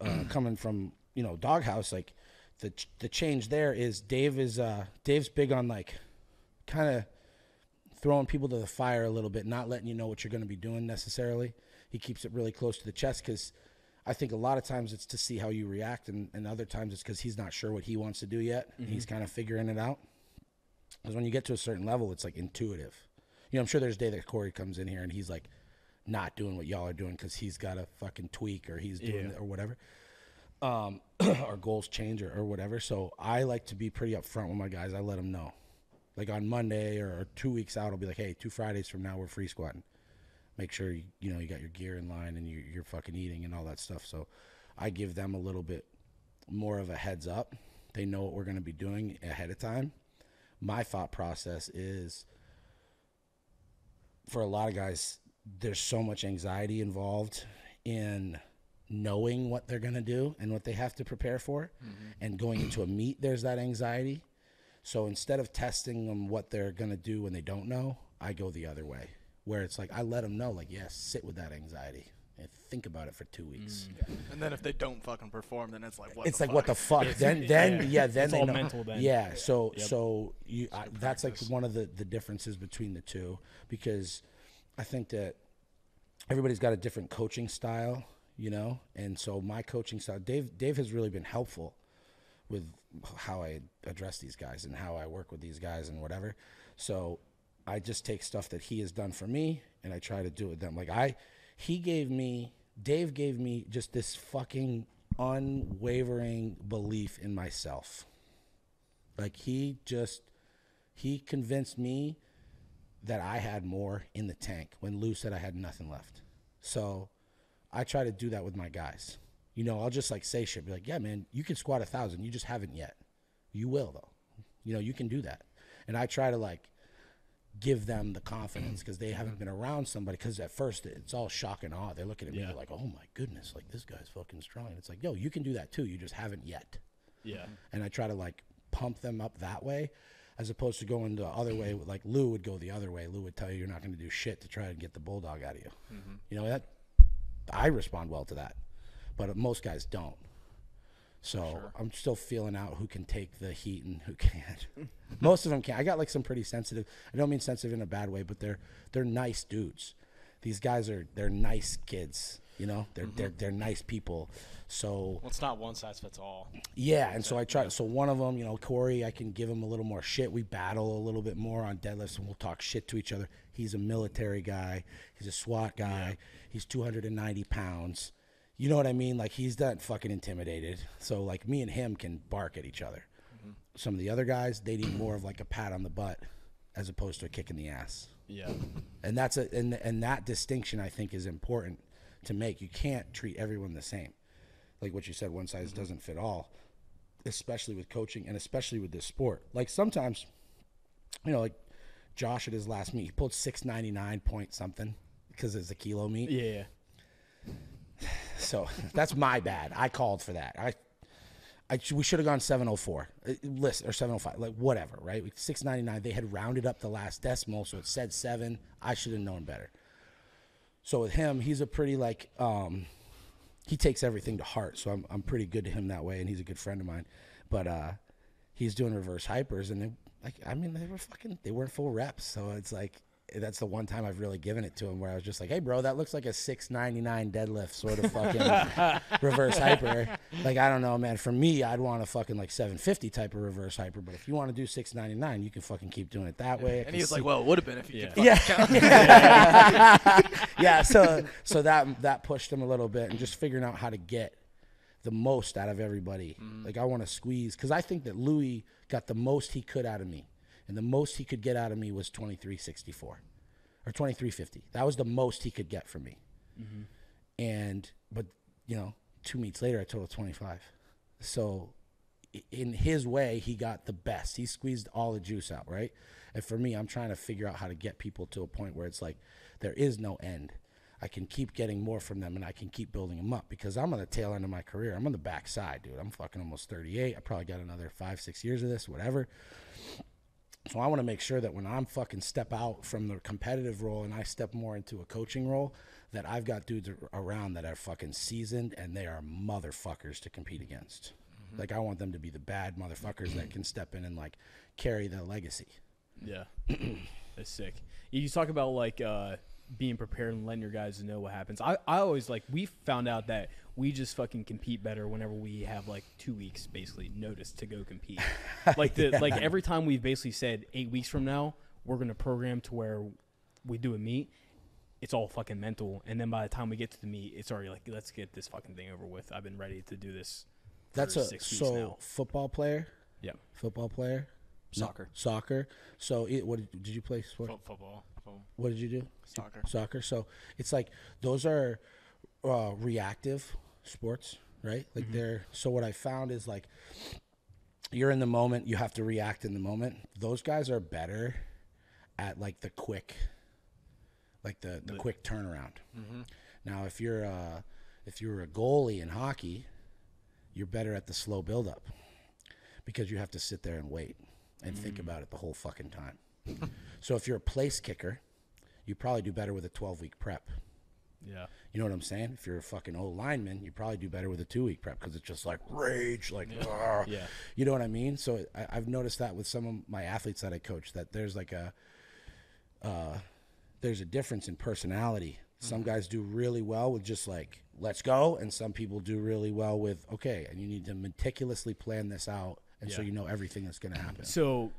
uh, coming from you know Doghouse, like the the change there is Dave is uh, Dave's big on like kind of throwing people to the fire a little bit, not letting you know what you're going to be doing necessarily. He keeps it really close to the chest because I think a lot of times it's to see how you react, and, and other times it's because he's not sure what he wants to do yet. and He's kind of figuring it out. Because when you get to a certain level, it's like intuitive. You know, I'm sure there's a day that Cory comes in here and he's like not doing what y'all are doing because he's got a fucking tweak or he's doing Yeah. or whatever. Um, our goals change or, or whatever. So I like to be pretty upfront with my guys. I let them know. Like on Monday or two weeks out, I'll be like, hey, two Fridays from now, we're free squatting. Make sure you, you know you got your gear in line and you're, you're fucking eating and all that stuff. So I give them a little bit more of a heads up. They know what we're going to be doing ahead of time. My thought process is for a lot of guys, there's so much anxiety involved in knowing what they're going to do and what they have to prepare for. Mm-hmm. And going into a meet, there's that anxiety. So instead of testing them what they're going to do when they don't know, I go the other way, where it's like I let them know, like, yes, sit with that anxiety and think about it for two weeks. And then if they don't fucking perform, then it's like what? It's the like what the fuck? fuck. then, then, yeah. yeah, then It's they all know. mental then. Yeah, so Yep. so you I, that's like one of the the differences between the two because I think that everybody's got a different coaching style, you know, and so my coaching style, Dave Dave has really been helpful with how I address these guys and how I work with these guys and whatever. So I just take stuff that he has done for me and I try to do it with them. Like I, he gave me, Dave gave me just this fucking unwavering belief in myself. Like he just, he convinced me that I had more in the tank when Lou said I had nothing left. So I try to do that with my guys. You know, I'll just like say shit, be like, yeah, man, you can squat a thousand. You just haven't yet. You will though. You know, you can do that. And I try to like give them the confidence mm-hmm. because they haven't been around somebody. Because at first it's all shock and awe. They're looking at me Yeah. like, oh my goodness, like this guy's fucking strong. And it's like, yo, you can do that too. You just haven't yet Yeah. and I try to like pump them up that way, as opposed to going the other way. Like Lou would go the other way. Lou would tell you you're not going to do shit to try to get the bulldog out of you. Mm-hmm. You know that I respond well to that, but most guys don't. So I'm still feeling out who can take the heat and who can't. most of them can't. I got like some pretty sensitive. I don't mean sensitive in a bad way, but they're they're nice dudes. These guys are they're nice kids. You know, they're mm-hmm. they're they're nice people. So Well, it's not one size fits all. yeah, and so I try. So one of them, you know, Corey, I can give him a little more shit. We battle a little bit more on deadlifts, and we'll talk shit to each other. He's a military guy. He's a SWAT guy. He's 290 pounds. You know what I mean? Like he's not fucking intimidated. So like me and him can bark at each other. Mm-hmm. Some of the other guys, they need more of like a pat on the butt, as opposed to a kick in the ass Yeah. and that's a and and that distinction I think is important to make. You can't treat everyone the same, like what you said. One size mm-hmm. doesn't fit all, especially with coaching and especially with this sport. Like sometimes, you know, like Josh at his last meet, he pulled six ninety nine point something because it's a kilo meet. Yeah. So that's my bad. I called for that. I, I we should have gone 704 uh, list or 705, like whatever, right? 699. They had rounded up the last decimal, so it said seven. I should have known better. So with him, he's a pretty like um, he takes everything to heart. So I'm I'm pretty good to him that way, and he's a good friend of mine. But uh, he's doing reverse hypers, and they like I mean they were fucking they weren't full reps, so it's like that's the one time I've really given it to him where I was just like, hey bro, that looks like a 699 deadlift sort of fucking reverse hyper. Like I don't know, man. For me, I'd want a fucking like 750 type of reverse hyper, but if you want to do 699, you can fucking keep doing it that way. I And can he was see- like, "Well, it would have been if you Yeah. could." yeah, count." yeah. So so that that pushed him a little bit, and just figuring out how to get the most out of everybody. Mm-hmm. Like I want to squeeze because I think that Louie got the most he could out of me, and the most he could get out of me was twenty three sixty four, or twenty three fifty. That was the most he could get from me. Mm-hmm. And but you know, two meets later, I totaled twenty five. So in his way, he got the best. He squeezed all the juice out, right? And for me, I'm trying to figure out how to get people to a point where it's like there is no end. I can keep getting more from them and I can keep building them up because I'm on the tail end of my career. I'm on the backside, dude. I'm fucking almost 38. I probably got another five, six years of this, whatever. So I want to make sure that when I'm fucking step out from the competitive role and I step more into a coaching role, that I've got dudes around that are fucking seasoned and they are motherfuckers to compete against. Like I want them to be the bad motherfuckers that can step in and like carry the legacy. Yeah. That's sick. You talk about like uh, being prepared and letting your guys know what happens. I, I always like we found out that we just fucking compete better whenever we have like two weeks basically notice to go compete. Like the like every time we've basically said eight weeks from now we're gonna program to where we do a meet. It's all fucking mental, and then by the time we get to the meet, it's already like let's get this fucking thing over with. I've been ready to do this. For That's a six weeks so now. football player, Yeah. football player, No, Soccer. soccer. So it, what did, did you play sport? Fo- football. What did you do? Soccer. Soccer. So it's like those are uh, reactive sports, right? Like they're. So what I found is like you're in the moment. You have to react in the moment. Those guys are better at like the quick, like the the quick turnaround. Now, if you're uh, if you're a goalie in hockey, you're better at the slow buildup because you have to sit there and wait and think about it the whole fucking time. so if you're a place kicker, you probably do better with a 12 week prep. Yeah. You know what I'm saying? If you're a fucking old lineman, you probably do better with a two week prep because it's just like rage, like, "Argh." Yeah. you know what I mean? So I, I've noticed that with some of my athletes that I coach, that there's like a, uh, there's a difference in personality. Some guys do really well with just like, let's go. And some people do really well with, okay, and you need to meticulously plan this out. And so you know everything that's going to happen. So,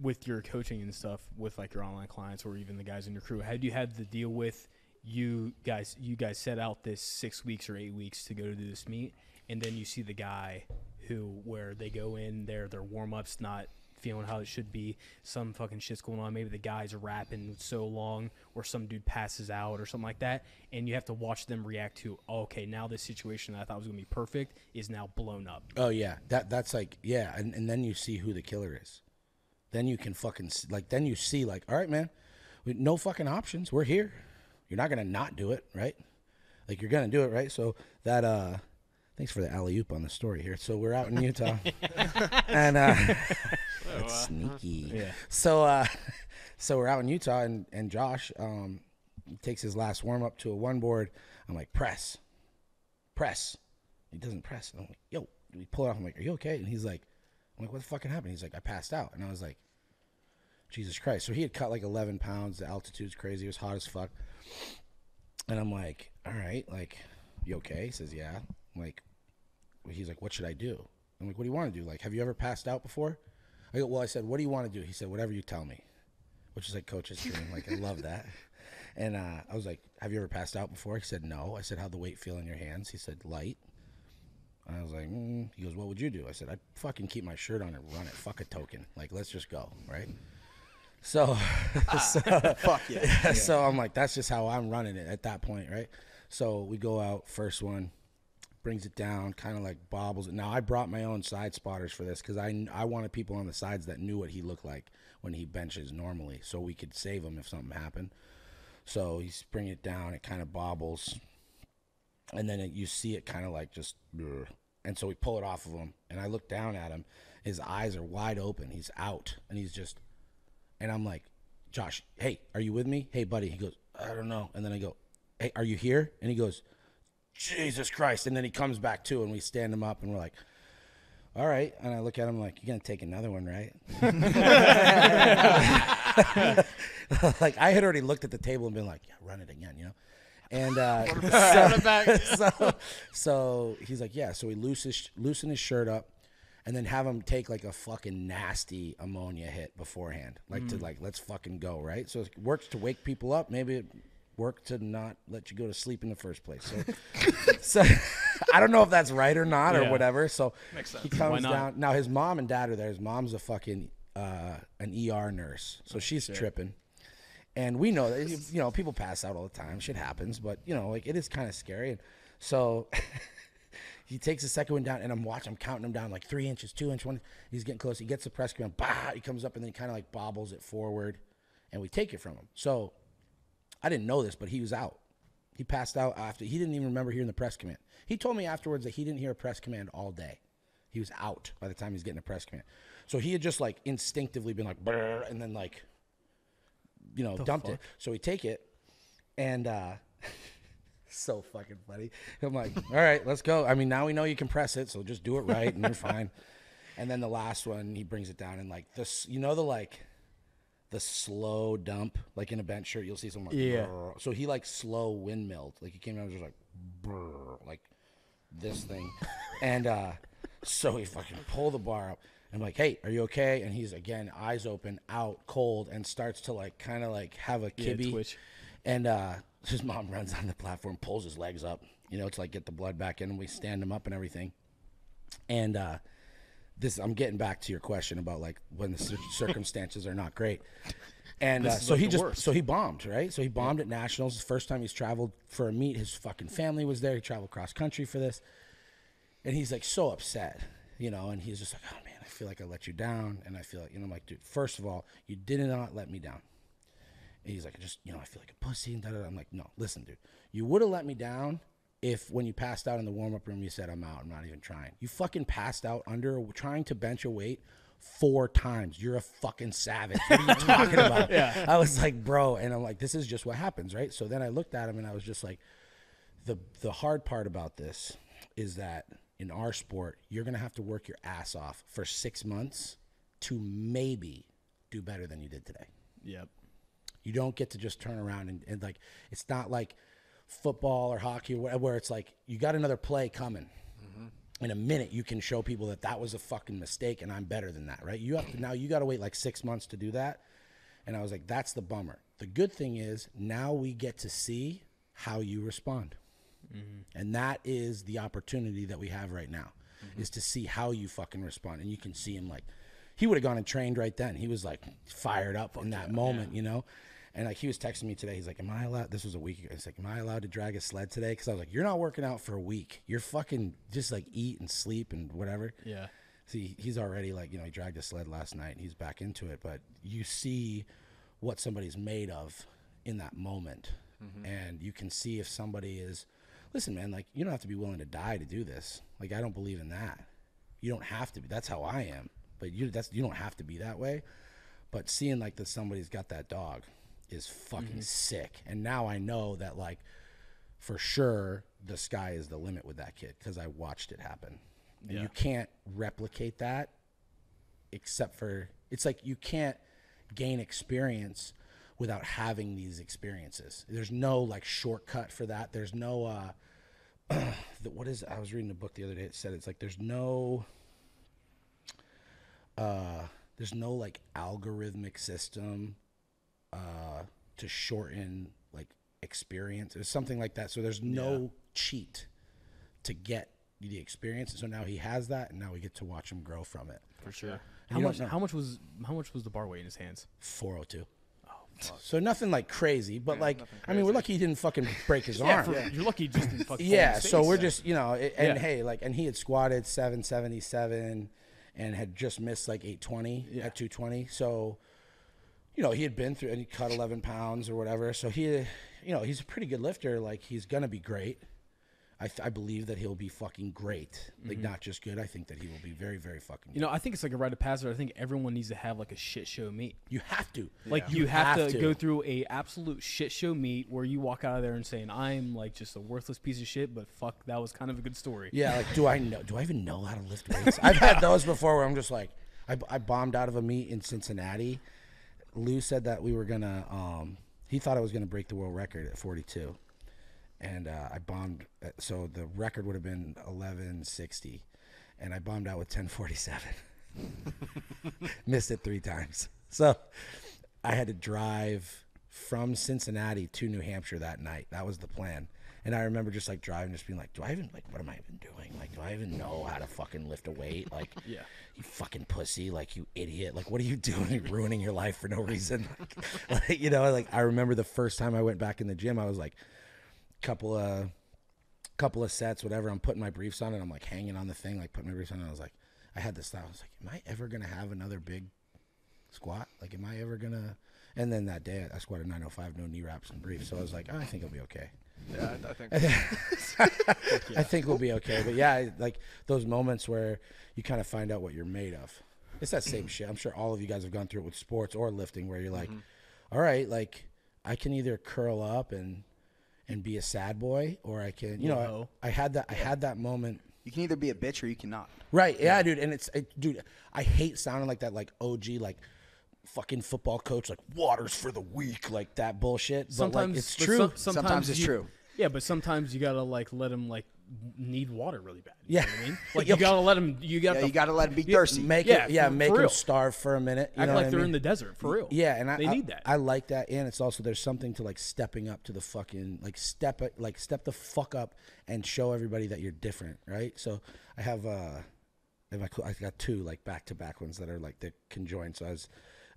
with your coaching and stuff, with like your online clients or even the guys in your crew, had you had to deal with you guys? You guys set out this six weeks or eight weeks to go to do this meet, and then you see the guy who where they go in there, their warm ups not feeling how it should be. Some fucking shit's going on. Maybe the guy's wrapping so long, or some dude passes out, or something like that, and you have to watch them react to. Okay, now this situation that I thought was gonna be perfect is now blown up. Oh yeah, that that's like yeah, and, and then you see who the killer is. Then you can fucking s- like then you see like all right, man, we, no fucking options. We're here. You're not gonna not do it, right? Like you're gonna do it, right? So that uh, thanks for the alley oop on the story here. So we're out in Utah, and uh, that's sneaky. Yeah. So uh, so we're out in Utah, and and Josh um takes his last warm up to a one board. I'm like press, press. He doesn't press. And I'm like, yo, we pull it off. I'm like, are you okay? And he's like, I'm like, what the fucking happened? He's like, I passed out. And I was like, Jesus Christ. So he had cut like 11 pounds. The altitude's crazy. It was hot as fuck. And I'm like, all right, like, you okay? He says, yeah. I'm like, he's like, what should I do? I'm like, what do you want to do? Like, have you ever passed out before? I go, well, I said, what do you want to do? He said, whatever you tell me, which is like coach's dream. Like, I love that. And uh, I was like, have you ever passed out before? He said, no. I said, how'd the weight feel in your hands? He said, light. I was like, mm. he goes, what would you do? I said, I'd fucking keep my shirt on and run it. Fuck a token. Like, let's just go, right? So, ah, so, Fuck yeah. so I'm like, that's just how I'm running it at that point, right? So we go out, first one, brings it down, kind of like bobbles it. Now I brought my own side spotters for this because I I wanted people on the sides that knew what he looked like when he benches normally, so we could save him if something happened. So he's bringing it down, it kind of bobbles, and then it, you see it kind of like just, and so we pull it off of him, and I look down at him. His eyes are wide open. He's out, and he's just, and I'm like, Josh, hey, are you with me? Hey, buddy. He goes, I don't know. And then I go, hey, are you here? And he goes, Jesus Christ. And then he comes back too, and we stand him up, and we're like, all right. And I look at him like, you're going to take another one, right? like, I had already looked at the table and been like, yeah, run it again, you know? And uh, so, so, so he's like, yeah. So he loosens, loosen his shirt up and then have them take like a fucking nasty ammonia hit beforehand. Like to like, let's fucking go, right? So it works to wake people up. Maybe it worked to not let you go to sleep in the first place. So, so I don't know if that's right or not or Yeah. whatever. So he comes down. Now his mom and dad are there. His mom's a fucking uh, an ER nurse, so she's tripping. And we know that you know people pass out all the time. Shit happens, but you know like it is kind of scary. And so he takes the second one down, and I'm watching. I'm counting him down like three inches, two inch one. He's getting close. He gets the press command. Bah! He comes up and then he kind of like bobbles it forward, and we take it from him. So I didn't know this, but he was out. He passed out after. He didn't even remember hearing the press command. He told me afterwards that he didn't hear a press command all day. He was out by the time he was getting a press command. So he had just like instinctively been like, and then like, you know, dumped it. So we take it, and uh, so fucking funny. I'm like, all right, let's go. I mean, now we know you can press it, so just do it right, and you're fine. And then the last one, he brings it down, and like this, you know, the like, the slow dump, like in a bench shirt, you'll see someone. Like, Yeah. So he like slow windmilled, like he came down and was just like, brr, like this thing, and uh, so he fucking pulled the bar up. I'm like, hey, are you okay? And he's again eyes open, out cold, and starts to like kind of like have a Yeah, kibby. twitch. And uh, his mom runs on the platform, pulls his legs up, you know, to like get the blood back in, and we stand him up and everything. And uh, this, I'm getting back to your question about like when the circumstances are not great. And uh, so like he just worst. so he bombed right. So he bombed at nationals. The first time he's traveled for a meet, his fucking family was there. He traveled cross country for this, and he's like so upset, you know. And he's just like, oh man, I feel like I let you down, and I feel like you know, I'm like, dude, first of all, you did not let me down. He's like, I just, you know, I feel like a pussy and da da. I'm like, no, listen, dude, you would have let me down if when you passed out in the warm up room, you said, I'm out, I'm not even trying. You fucking passed out under trying to bench a weight four times. You're a fucking savage. What are you talking about? Yeah. I was like, bro, and I'm like, this is just what happens, right? So then I looked at him and I was just like, the the hard part about this is that in our sport, you're gonna have to work your ass off for six months to maybe do better than you did today. Yep. You don't get to just turn around and, and like it's not like football or hockey or whatever, where it's like you got another play coming. Mm-hmm. In a minute, you can show people that that was a fucking mistake, and I'm better than that, right? You have to now. You got to wait like six months to do that, and I was like, that's the bummer. The good thing is now we get to see how you respond, mm-hmm. and that is the opportunity that we have right now, mm-hmm. is to see how you fucking respond, and you can see him like he would have gone and trained right then. He was like fired up in that moment, you know. And like he was texting me today. He's like, "Am I allowed?" This was a week ago. He's like, "Am I allowed to drag a sled today?" Because I was like, "You're not working out for a week. You're fucking just like eat and sleep and whatever." Yeah. See, he's already like you know he dragged a sled last night and he's back into it. But you see what somebody's made of in that moment, mm-hmm. and you can see if somebody is. Listen, man, like you don't have to be willing to die to do this. Like I don't believe in that. You don't have to be. That's how I am. But you that's you don't have to be that way. But seeing like that somebody's got that dog is fucking sick. And now I know that like for sure the sky is the limit with that kid because I watched it happen. Yeah. you can't replicate that except for it's like you can't gain experience without having these experiences. There's no like shortcut for that. There's no uh the, what is I was reading a book the other day it said it's like there's no uh there's no like algorithmic system uh to shorten like experience or something like that. So there's no cheat to get the experience. So now he has that and now we get to watch him grow from it. for sure. How much? know. How much was? How much was the bar weight in his hands? 402. So nothing like crazy, but like nothing I mean, we're lucky he didn't fucking break his Yeah, arm. for, you're lucky. You just didn't fucking. Yeah, so we're just you know, it, and Yeah. hey, like, and he had squatted 777 and had just missed like 820 Yeah. at 220. So, you know, he had been through and he cut 11 pounds or whatever. So he, you know, he's a pretty good lifter. Like he's gonna be great. I, th- I believe that he'll be fucking great. Like not just good. I think that he will be very very fucking. Mm-hmm. You know, I think it's like a rite of passage. I think everyone needs to have like a shit show meet. you have to. Like you, have, to, go through a absolute shit show meet where you walk out of there and saying, "I'm like just a worthless piece of shit," but fuck, that was kind of a good story. Yeah, like do I know? Do I even know how to lift weights? I've had those before where I'm just like, I, I bombed out of a meet in Cincinnati. Lou said that we were gonna. Um, he thought I was gonna break the world record at 42, and uh, I bombed. So the record would have been 1160, and I bombed out with 1047. Missed it three times. So I had to drive from Cincinnati to New Hampshire that night. That was the plan. And I remember just like driving, just being like, "Do I even like what am I even doing? Like, do I even know how to fucking lift a weight? Like, Yeah. You fucking pussy, like you idiot, like what are you doing? You're ruining your life for no reason. Like, like, you know, like I remember the first time I went back in the gym, I was like, couple of couple of sets, whatever. I'm putting my briefs on and I'm like hanging on the thing, like putting my briefs on. And I was like, I had this thought. I was like, am I ever gonna have another big squat? Like, am I ever gonna? And then that day, I squatted 905, no knee wraps and briefs. So I was like, oh, I think I'll be okay. Yeah, I, I think. I think we'll be okay. But yeah, like those moments where you kind of find out what you're made of. It's that same shit. I'm sure all of you guys have gone through it with sports or lifting, where you're like, mm-hmm. all right, like I can either curl up and and be a sad boy, or I can, you know, Whoa. I, I had that. I had that moment. You can either be a bitch or you cannot. Right. Yeah, dude. And it's, it, dude, I hate sounding like that, like OG, like fucking football coach, like waters for the weak, like that bullshit. But Sometimes like, it's but true. some- Sometimes it's you- true. Yeah, but sometimes you gotta like let him like need water really bad. You Yeah. know what I mean, like you gotta let him. You got Yeah, to you got to let them be thirsty. Make Yeah, it, yeah, for- make for them starve for a minute. You act know like they're mean? in the desert for real. Yeah, and I, they I- need that. I like that, and it's also there's something to like stepping up to the fucking like step it like step the fuck up and show everybody that you're different, right? So I have uh, I have I got two like back to back ones that are like the conjoined. So I was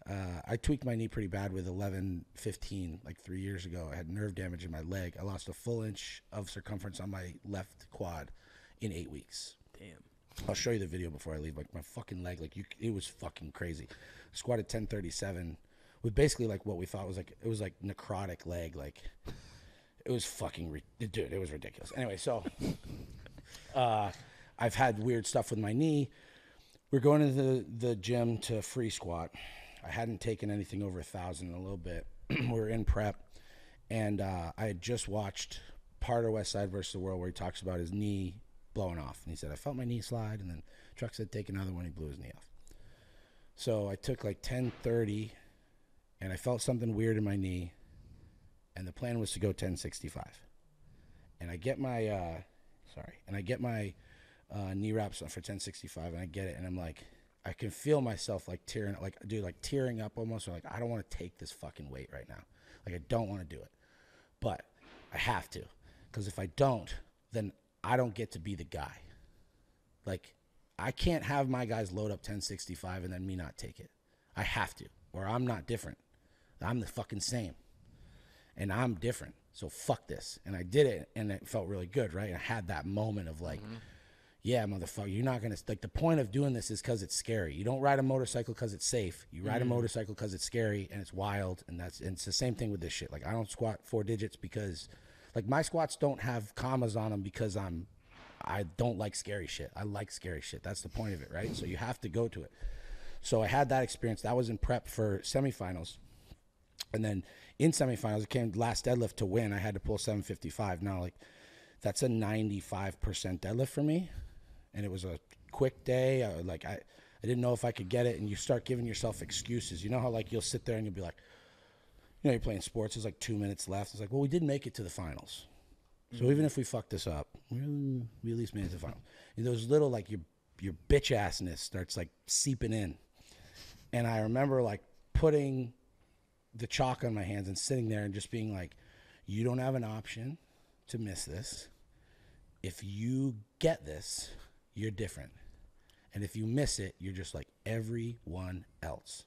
uh, I tweaked my knee pretty bad with 11, 15, like three years ago. I had nerve damage in my leg. I lost a full inch of circumference on my left quad in eight weeks. Damn. I'll show you the video before I leave. Like my fucking leg, like you, it was fucking crazy. Squatted 1037 with basically like what we thought was like it was like necrotic leg. Like it was fucking ri- dude. It was ridiculous. Anyway, so uh, I've had weird stuff with my knee. We're going to the the gym to free squat. I hadn't taken anything over a thousand in a little bit. we were in prep, and uh, I had just watched part of Westside versus the World where he talks about his knee blowing off, and he said I felt my knee slide, and then Truck said take another one. He blew his knee off. So I took like ten thirty, and I felt something weird in my knee, and the plan was to go ten sixty five, and I get my uh, sorry, and I get my uh, knee wraps for 1065 and I get it and I'm like I can feel myself like tearing like dude like tearing up almost or like I don't want to take this fucking weight right now. Like I don't want to do it. But I have to because if I don't then I don't get to be the guy. Like I can't have my guys load up 1065 and then me not take it. I have to or I'm not different. I'm the fucking same. And I'm different. So fuck this. And I did it, and it felt really good, right? I had that moment of like, mm-hmm. Yeah, motherfucker, you're not gonna like. The point of doing this is because it's scary. You don't ride a motorcycle because it's safe. You ride a mm. motorcycle because it's scary and it's wild, and that's and it's the same thing with this shit. Like I don't squat four digits because, like my squats don't have commas on them because I'm, I don't like scary shit. I like scary shit. That's the point of it, right? So you have to go to it. So I had that experience. That was in prep for semifinals. And then in semifinals, it came last deadlift to win. I had to pull 755. Now, like, that's a 95% deadlift for me. And it was a quick day. I, like, I, I didn't know if I could get it. And you start giving yourself excuses. You know how, like, you'll sit there and you'll be like, you know, you're playing sports. There's like two minutes left. It's like, well, we did make it to the finals. So mm-hmm. even if we fuck this up, we, we at least made it to the finals. And those little, like, your, your bitch assness starts, like, seeping in. And I remember, like, putting the chalk on my hands and sitting there and just being like, you don't have an option to miss this. If you get this, you're different. And if you miss it, you're just like everyone else.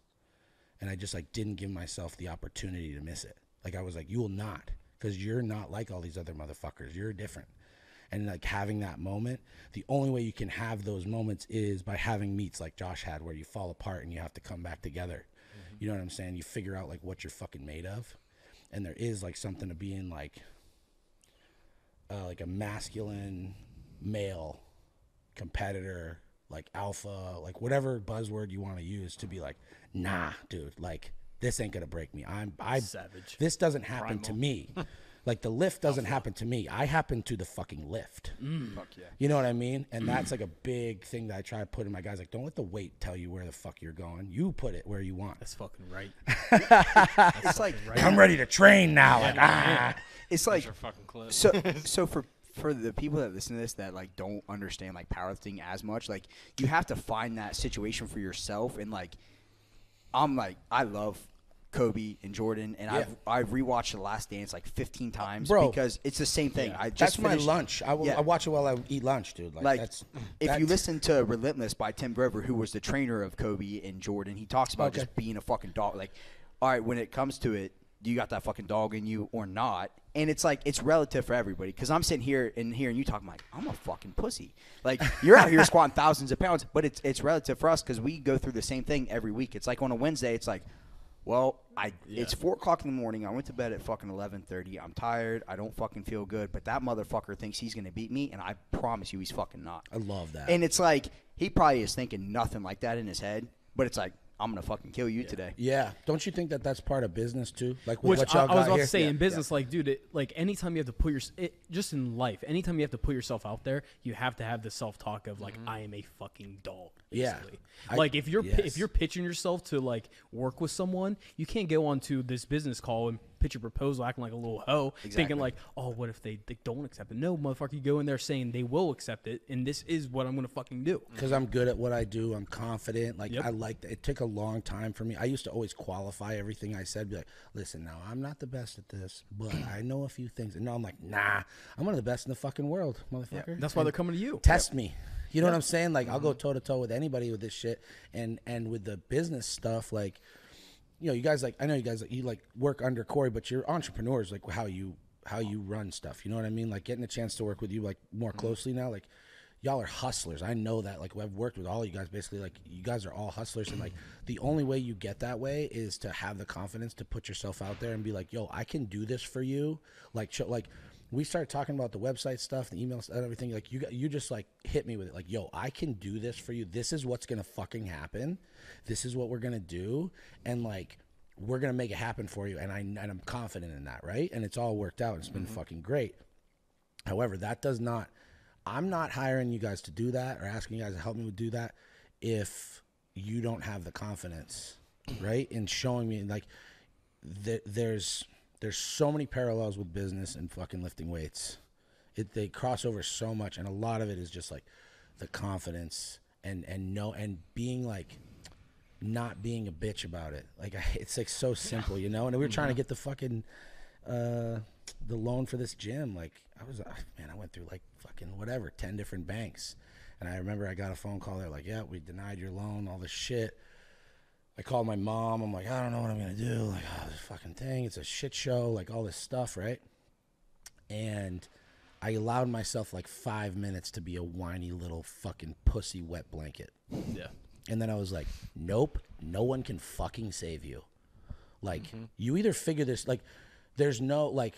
And I just like didn't give myself the opportunity to miss it. Like I was like, you will not, because you're not like all these other motherfuckers. You're different. And like having that moment, the only way you can have those moments is by having meets like Josh had, where you fall apart and you have to come back together. You know what I'm saying? You figure out like what you're fucking made of, and there is like something to being like, uh, like a masculine male competitor, like alpha, like whatever buzzword you want to use to be like, nah, dude, like this ain't gonna break me. I'm I Savage. This doesn't happen to me. like the lift doesn't happen to me. I happen to the fucking lift. Fuck yeah. You know what I mean? And that's like a big thing that I try to put in my guys. Like, don't let the weight tell you where the fuck you're going. You put it where you want. That's fucking right. It's like I'm ready to train now. Like, ah. it's like Those fucking close. so so for for the people that listen to this that like don't understand like powerlifting as much, like you have to find that situation for yourself and like I'm like I love Kobe and Jordan and I've I've rewatched The Last Dance like 15 uh, times Bro. because it's the same thing. I just That's my lunch. I, will, Yeah. I watch it while I eat lunch, dude. Like, Like that's if that- you listen to Relentless by Tim Grover, who was the trainer of Kobe and Jordan, he talks about Okay. just being a fucking dog. Like, all right, when it comes to it, you got that fucking dog in you or not? And it's like it's relative for everybody. Because I'm sitting here and hearing you talking like I'm a fucking pussy. Like you're out here squatting thousands of pounds, but it's it's relative for us because we go through the same thing every week. It's like on a Wednesday, it's like. Well, I it's four o'clock in the morning. I went to bed at fucking eleven thirty. I'm tired. I don't fucking feel good. But that motherfucker thinks he's gonna beat me, and I promise you, he's fucking not. I love that. And it's like he probably is thinking nothing like that in his head, but it's like I'm gonna fucking kill you today. yeah, don't you think that that's part of business too? Like with Which what I, y'all I was about here? to say Yeah, in business, like, dude, it, like anytime you have to put your it, just in life, anytime you have to put yourself out there, you have to have the self talk of like, mm-hmm. I am a fucking dog. Yeah. Basically. I- like if you're yes. if you're pitching yourself to like work with someone, you can't go onto this business call and pitch your proposal acting like a little hoe, Exactly. thinking like, oh, what if they, they don't accept it? No, motherfucker, you go in there saying they will accept it, and this is what I'm gonna fucking do. Mm-hmm. because I'm good at what I do. I'm confident. Like Yep. I like that. It took a long time for me. I used to always qualify everything I said. Be like, listen, now I'm not the best at this, but I know a few things. And now I'm like, nah, I'm one of the best in the fucking world, motherfucker. That's why they're coming to you. test me. You know what I'm saying? Like I'll go toe to toe with anybody with this shit, and and with the business stuff, like you know, you guys like I know you guys you like work under Cory, but you're entrepreneurs, like how you how you run stuff. You know what I mean? Like getting a chance to work with you like more mm-hmm. closely now, like y'all are hustlers. I know that. Like I've worked with all you guys. Basically, like you guys are all hustlers, and like the only way you get that way is to have the confidence to put yourself out there and be like, "Yo, I can do this for you." Like, like we started talking about the website stuff, the emails, and everything. Like you, got, you just like hit me with it. Like, "Yo, I can do this for you. This is what's gonna fucking happen. This is what we're gonna do." And like we're gonna make it happen for you, and I and I'm confident in that, right? And it's all worked out. It's been mm-hmm. fucking great. However, that does not. I'm not hiring you guys to do that or asking you guys to help me do that if you don't have the confidence, mm-hmm. right? In showing me like th- there's there's so many parallels with business and fucking lifting weights. It they cross over so much, and a lot of it is just like the confidence and and no and being like not being a bitch about it. Like it's like so simple, you know. And we were trying to get the fucking uh the loan for this gym. Like I was, man, I went through like fucking whatever, ten different banks, and I remember I got a phone call. They're like, "Yeah, we denied your loan, all this shit." I called my mom. I'm like, I don't know what I'm gonna do. Like, oh, this fucking thing. It's a shit show. Like all this stuff, right? And I allowed myself like five minutes to be a whiny little fucking pussy wet blanket. Yeah. And then I was like, nope, no one can fucking save you. Like, you either figure this, like, there's no, like,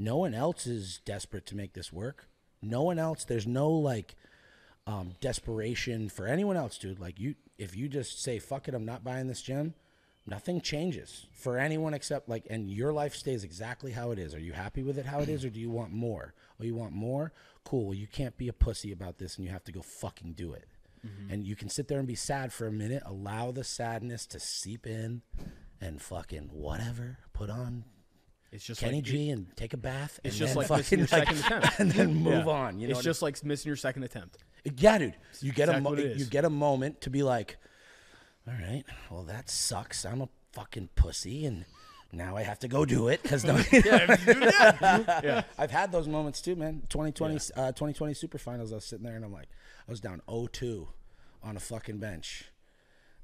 no one else is desperate to make this work. No one else, there's no, like, um, desperation for anyone else, dude. Like, you, if you just say, fuck it, I'm not buying this gym, nothing changes for anyone except, like, and your life stays exactly how it is. Are you happy with it how it is, or do you want more? Oh, you want more? Cool. Well, you can't be a pussy about this and you have to go fucking do it mm-hmm. and you can sit there and be sad for a minute allow the sadness to seep in and fucking whatever put on It's just kenny like, g and take a bath It's and just like missing your fucking, second attempt. and then move Yeah. on you know it's just like missing your second attempt. Yeah dude you get a exactly mo- what it is. you get a moment to be like all right well that sucks i'm a fucking pussy and now I have to go do it because no, Yeah. I've had those moments too, man. 2020, uh, 2020 Super Finals. I was sitting there and I'm like, I was down 0-2 on a fucking bench,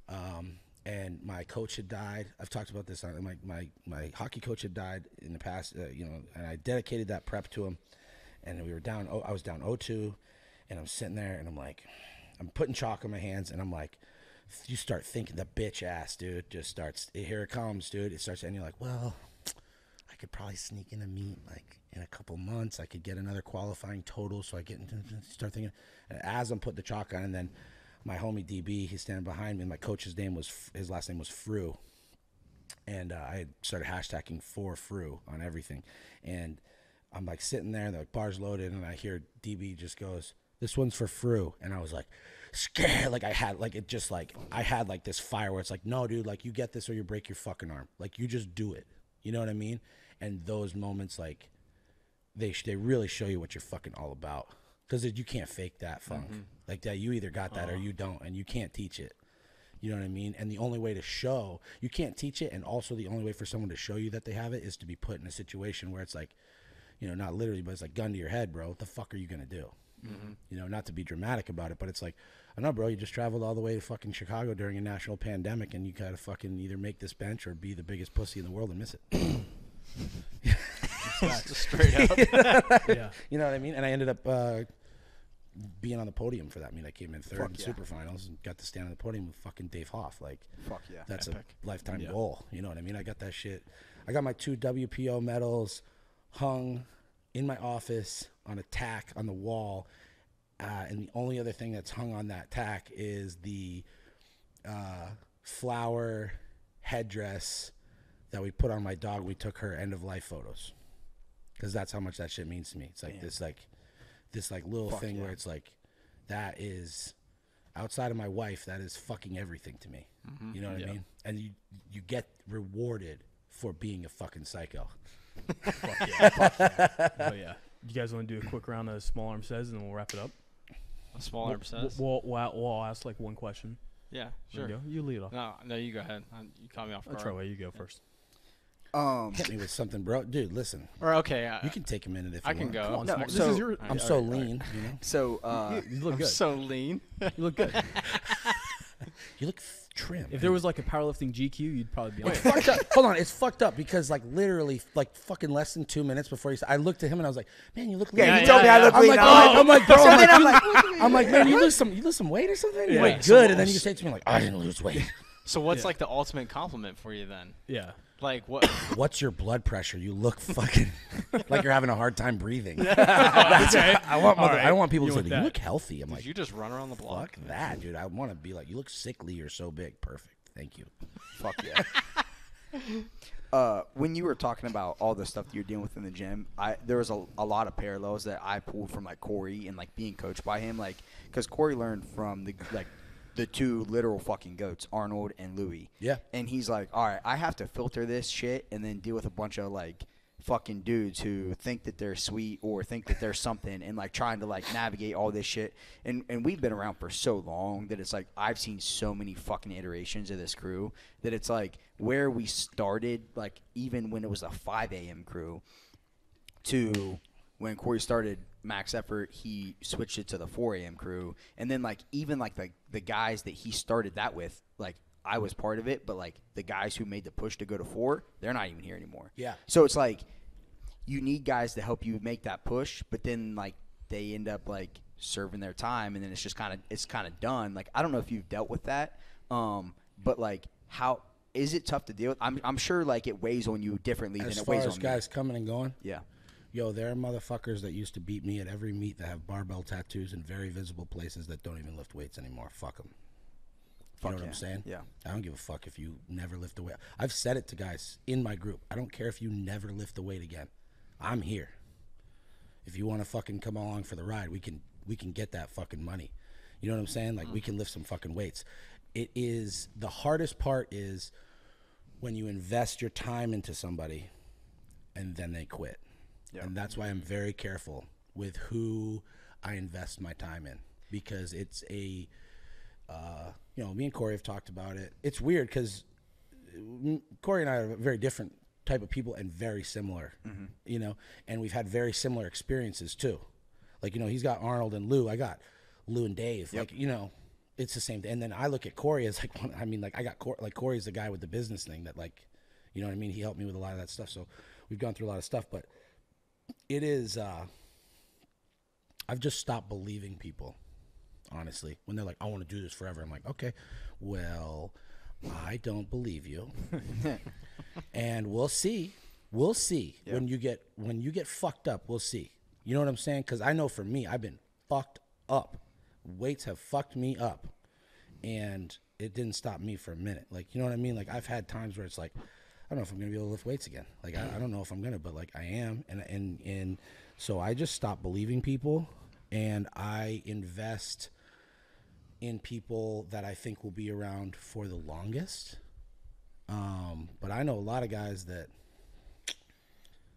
um, and my coach had died. I've talked about this on my my my hockey coach had died in the past, uh, you know, and I dedicated that prep to him. And we were down. Oh, I was down 0-2, and I'm sitting there and I'm like, I'm putting chalk on my hands, and I'm like. You start thinking the bitch ass, dude, just starts. Here it comes, dude. It starts, and you're like, well, I could probably sneak in a meet like in a couple months. I could get another qualifying total, so I get into start thinking. And as I'm putting the chalk on, and then my homie DB, he's standing behind me. My coach's name was his last name was Fru, and uh, I started hashtagging for Fru on everything, and I'm like sitting there, and the bar's loaded, and I hear DB just goes, "This one's for Fru," and I was like. Scared, like I had, like it just like I had like this fire where it's like, no, dude, like you get this or you break your fucking arm, like you just do it, you know what I mean? And those moments, like, they they really show you what you're fucking all about because you can't fake that funk mm-hmm. like that. You either got that or uh-huh. you don't, and you can't teach it. You know what I mean? And the only way to show you can't teach it, and also the only way for someone to show you that they have it is to be put in a situation where it's like, you know, not literally, but it's like gun to your head, bro. What the fuck are you gonna do? Mm-hmm. You know, not to be dramatic about it, but it's like, I know, bro. You just traveled all the way to fucking Chicago during a national pandemic, and you gotta fucking either make this bench or be the biggest pussy in the world and miss it. Straight up. Yeah. You know what I mean? And I ended up uh, being on the podium for that. I mean, I came in third Fuck in yeah. super finals and got to stand on the podium with fucking Dave Hoff. Like, Fuck yeah. that's Epic. a lifetime Yeah. goal. You know what I mean? I got that shit. I got my two WPO medals hung in my office on a tack on the wall. Uh, and the only other thing that's hung on that tack is the uh, flower headdress that we put on my dog. We took her end of life photos because that's how much that shit means to me. It's like this, like this, like little Fuck thing yeah. where it's like that is outside of my wife. That is fucking everything to me. You know what Yeah. I mean? And you you get rewarded for being a fucking psycho. Fuck yeah. Fuck yeah. Oh yeah. You guys want to do a quick round of small arm says, and then we'll wrap it up. A small arm says. We'll, we'll, we'll, I'll ask like one question. Yeah, sure. You, go. you lead off. No, no, you go ahead. Uh, You caught me off guard. Troy, you go first. Um, Hit me with something, bro. Dude, listen. Or okay, uh, You can take a minute if I you can want. go. Come on, No, small- this is your. I'm so alright, alright. lean, you know. so uh, you look I'm good. so lean. you look good. You look f- trim. If there was like a powerlifting GQ, you'd probably be on. It's it. fucked up. Hold on, it's fucked up because like literally like fucking less than two minutes before he said, I looked at him and I was like, man, you look. Yeah, lean." you told me I look I'm lean. like, I'm oh, like- I'm like, bro, So I'm then like, I'm you- like, I'm like, man, you lose some, you lose some weight or something. You're Yeah. like, So good, and then you say to me like, I didn't lose weight. So what's Yeah. like the ultimate compliment for you then? yeah. Like what? What's your blood pressure? You look fucking like you're having a hard time breathing. Okay. I want, mother, right. I don't want people You to say, want you look healthy. I'm Did like, you just run around the block? fuck that, dude. I want to be like, you look sickly. You're so big. Perfect. Thank you. Fuck yeah. uh, when you were talking about all the stuff that you're dealing with in the gym, I there was a, a lot of parallels that I pulled from like Cory and like being coached by him, like because Cory learned from the like the two literal fucking goats, Arnold and Louie. Yeah. And he's like, all right, I have to filter this shit and then deal with a bunch of like fucking dudes who think that they're sweet or think that they're something and like trying to like navigate all this shit. And and we've been around for so long that it's like I've seen so many fucking iterations of this crew that it's like where we started, like even when it was a 5 a.m. crew, to when Cory started Max Effort, he switched it to the 4 a.m. crew, and then like even like the the guys that he started that with, like I was part of it, but like the guys who made the push to go to four, they're not even here anymore. Yeah. So it's like you need guys to help you make that push, but then like they end up like serving their time, and then it's just kind of it's kind of done. Like I don't know if you've dealt with that, um, but like how is it tough to deal with? I'm I'm sure like it weighs on you differently As than it far weighs as on guys coming and going. Yeah. Yo, there are motherfuckers that used to beat me at every meet that have barbell tattoos in very visible places that don't even lift weights anymore. Fuck them. You know what yeah. I'm saying? Yeah. I don't give a fuck if you never lift a weight. I've said it to guys in my group. I don't care if you never lift a weight again. I'm here. If you want to fucking come along for the ride, we can we can get that fucking money. You know what I'm saying? Like we mm. can lift some fucking weights. It is the hardest part is when you invest your time into somebody and then they quit. And that's why I'm very careful with who I invest my time in because it's a uh, you know, me and Cory have talked about it. It's weird because Cory and I are very different type of people and very similar, you know, and we've had very similar experiences too. Like, you know, he's got Arnold and Lou. I got Lou and Dave. Like, you know, it's the same. Thing. And then I look at Cory as like, I mean, like I got Cor- like Cory's the guy with the business thing that like, you know what I mean? He helped me with a lot of that stuff. So we've gone through a lot of stuff, but it is, uh, I've just stopped believing people honestly. When they're like, I want to do this forever, I'm like, okay, well, I don't believe you. and we'll see. We'll see when you get when you get fucked up. We'll see. You know what I'm saying? Because I know for me, I've been fucked up. Weights have fucked me up, and it didn't stop me for a minute. Like you know what I mean? Like I've had times where it's like, I don't know if I'm gonna be able to lift weights again. Like I, I don't know if I'm gonna, but like I am, and and and so I just stop believing people, and I invest in people that I think will be around for the longest. Um, but I know a lot of guys that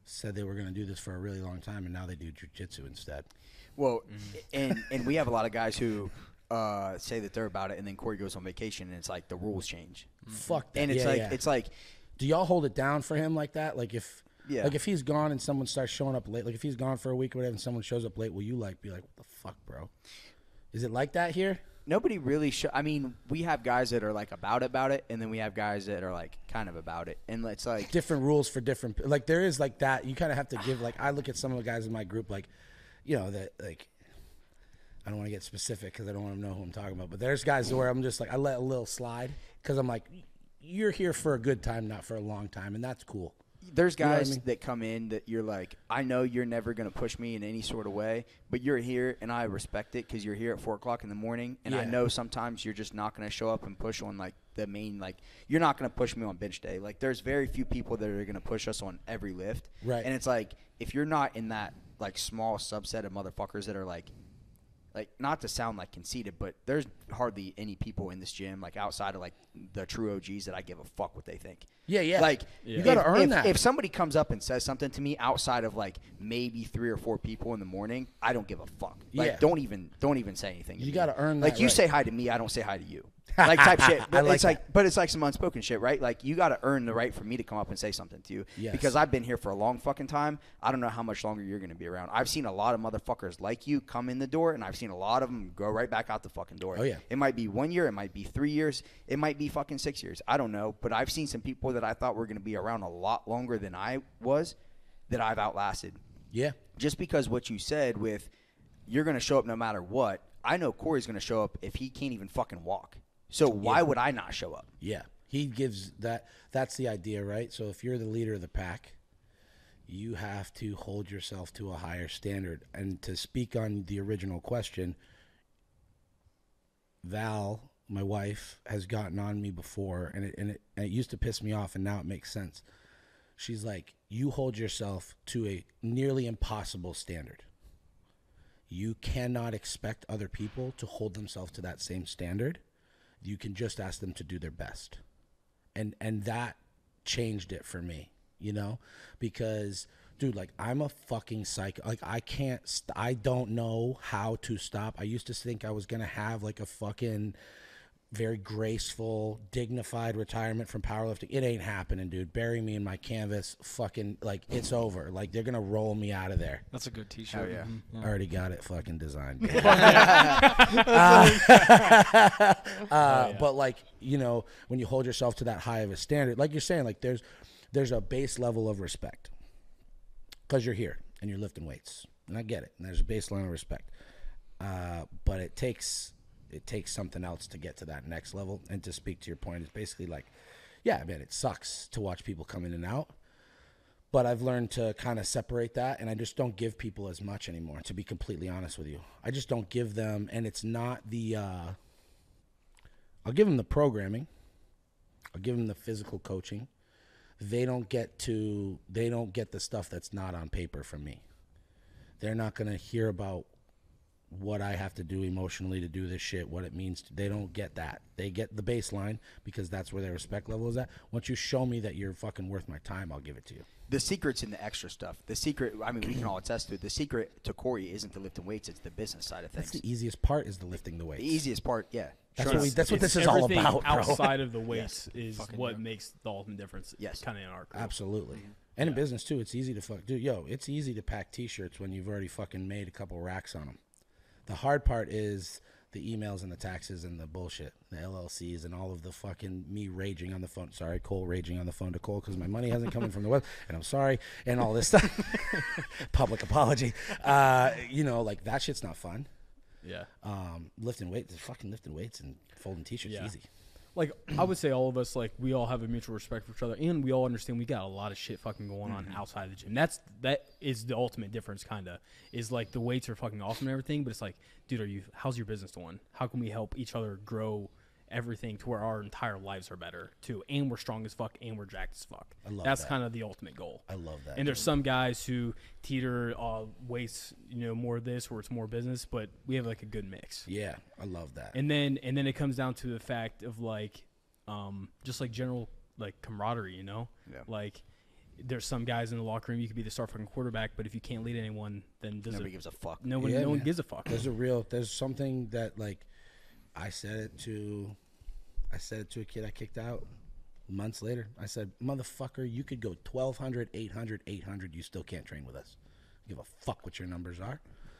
said they were going to do this for a really long time, and now they do jujitsu instead. Well, and and we have a lot of guys who uh, say that they're about it, and then Cory goes on vacation, and it's like the rules change, Fuck that. and it's Yeah, like yeah. it's like do y'all hold it down for him like that? Like if Yeah. like if he's gone and someone starts showing up late, like if he's gone for a week or whatever, and someone shows up late, will you like be like, what the fuck, bro? Is it like that here? nobody really. Sh- I mean, we have guys that are like about about it, and then we have guys that are like kind of about it, and it's like different rules for different like there is like that you kind of have to give like i look at some of the guys in my group like you know that like i don't want to get specific because i don't want to know who i'm talking about but there's guys where i'm just like i let a little slide because i'm like you're here for a good time not for a long time and that's cool there's know I guys mean? that come in that you're like, I know you're never gonna push me in any sort of way, but you're here, and I respect it because you're here at four o'clock in the morning, and I know sometimes you're just not gonna show up and push on like the main like you're not gonna push me on bench day. Like there's very few people that are gonna push us on every lift, Right. And it's like if you're not in that like small subset of motherfuckers that are like like not to sound like conceited, but there's hardly any people in this gym like outside of like the true OGs that I give a fuck what they think. Yeah, yeah. Like You if- gotta earn if, that. If somebody comes up and says something to me outside of like maybe three or four people in the morning, I don't give a fuck. Like Yeah. don't even don't even say anything. to You gotta earn that. Like you right. say hi to me, I don't say hi to you. like type shit. But like it's like, but it's like some unspoken shit, right? Like you got to earn the right for me to come up and say something to you. Yes. Because I've been here for a long fucking time. I don't know how much longer you're gonna be around. I've seen a lot of motherfuckers like you come in the door, and I've seen a lot of them go right back out the fucking door. Oh, yeah. It might be one year, it might be three years, it might be fucking six years. I don't know, but I've seen some people that I thought were gonna be around a lot longer than I was, that I've outlasted Yeah. just because what you said with you're going to show up no matter what, I know Cory's going to show up if he can't even fucking walk. So why would I not show up? Yeah, he gives that. That's the idea, right? So if you're the leader of the pack, you have to hold yourself to a higher standard. And to speak on the original question, Val, my wife, has gotten on me before, and it and it, and it used to piss me off, and now it makes sense. She's like, you hold yourself to a nearly impossible standard. You cannot expect other people to hold themselves to that same standard. You can just ask them to do their best. And and that changed it for me, you know? Because dude, like I'm a fucking psycho. Like I can't st- I don't know how to stop. I used to think I was going to have like a fucking very graceful, dignified retirement from powerlifting. It ain't happening, dude. Bury me in my canvas. Fucking like it's over. Like they're gonna roll me out of there. That's a good T-shirt. yeah. Mhm. I already got it fucking designed. uh, uh, But like you know, when you hold yourself to that high of a standard, like you're saying, like there's there's a base level of respect because you're here and you're lifting weights, and I get it. And there's a baseline of respect, uh, but it takes it takes something else to get to that next level. And to speak to your point, it's basically like, yeah, man, it sucks to watch people come in and out but I've learned to kind of separate that and I just don't give people as much anymore to be completely honest with you. I just don't give them and it's not the uh I'll give them the programming. I'll give them the physical coaching. They don't get to they don't get the stuff that's not on paper from me. They're not going to hear about what I have to do emotionally to do this shit, what it means. To, they don't get that. They get the baseline because that's where their respect level is at. Once you show me that you're fucking worth my time, I'll give it to you. The secret's in the extra stuff. The secret, I mean, we can all attest to it. The secret to Cory isn't the lifting weights; it's the business side of That's things. the easiest part is the lifting the weights. The easiest part, yeah. That's Sure what we- that's what this is all everything about, bro. outside of the weights is Fucking what yeah. makes the ultimate difference. Yes. kind of in our crew. Absolutely. And in business too, it's easy to fuck, dude. Yo, it's easy to pack T-shirts when you've already fucking made a couple racks on them. The hard part is the emails and the taxes and the bullshit, the LLCs and all of the fucking me raging on the phone. Sorry, Cole raging on the phone to Cole because my money hasn't come in from the web, and I'm sorry, and all this stuff. Public apology. Uh, you know, like that shit's not fun. Yeah. Um, lifting weights, fucking lifting weights and folding T-shirts Yeah. easy. Like I would say all of us like we all have a mutual respect for each other and we all understand we got a lot of shit fucking going on mm-hmm. outside the gym. That's that is the ultimate difference kinda. Is like the weights are fucking awesome and everything, but it's like, dude, are you how's your business doing? How can we help each other grow everything to where our entire lives are better too and we're strong as fuck and we're jacked as fuck. I love That's that. kind of the ultimate goal. I love that. And there's some guys who teeter uh, weights, you know, more of this or it's more business, but we have like a good mix yeah, I love that. and then and then it comes down to the fact of like um just like general like camaraderie you know Yeah. like there's some guys in the locker room you could be the star fucking quarterback but if you can't lead anyone then does Nobody it, gives a fuck. no one Yeah, no one gives a fuck There's a real. There's something that like, I said it to, I said it to a kid I kicked out. Months later, I said, "Motherfucker, you could go 1200, 800, 800. You still can't train with us. Give a fuck what your numbers are,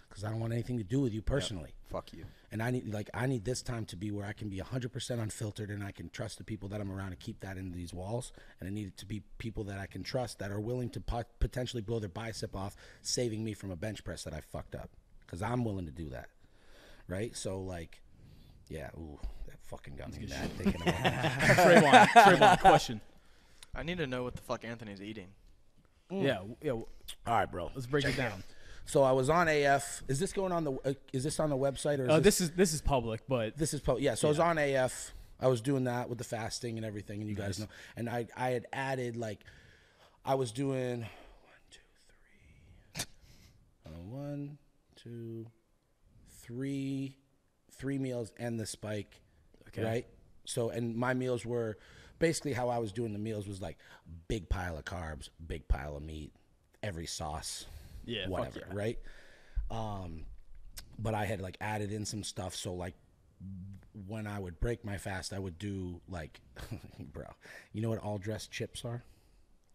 because I don't want anything to do with you personally. Fuck you. And I need like I need this time to be where I can be 100% unfiltered and I can trust the people that I'm around and keep that in these walls. And I need it to be people that I can trust that are willing to pot- potentially blow their bicep off, saving me from a bench press that I fucked up. Because I'm willing to do that, right? So like, yeah, ooh, fucking got me mad thinking about that. Traevon, Traevon, question I need to know what the fuck Anthony's eating. yeah w- yeah w- All right, bro. let's break it down So I was on AF. Is this going on the? Uh, is this on the website or is uh, this, this is this is public but This is po- yeah. So I was on AF. I was doing that with the fasting and everything, and you guys know. And I I had added like I was doing one, two, three, uh, one, two, three, three meals and the spike, Okay. right? So and my meals were basically how I was doing the meals was like big pile of carbs, big pile of meat, every sauce, Yeah, whatever, yeah. right? Um, but I had like added in some stuff. So like when I would break my fast, I would do like, bro, you know what all dressed chips are?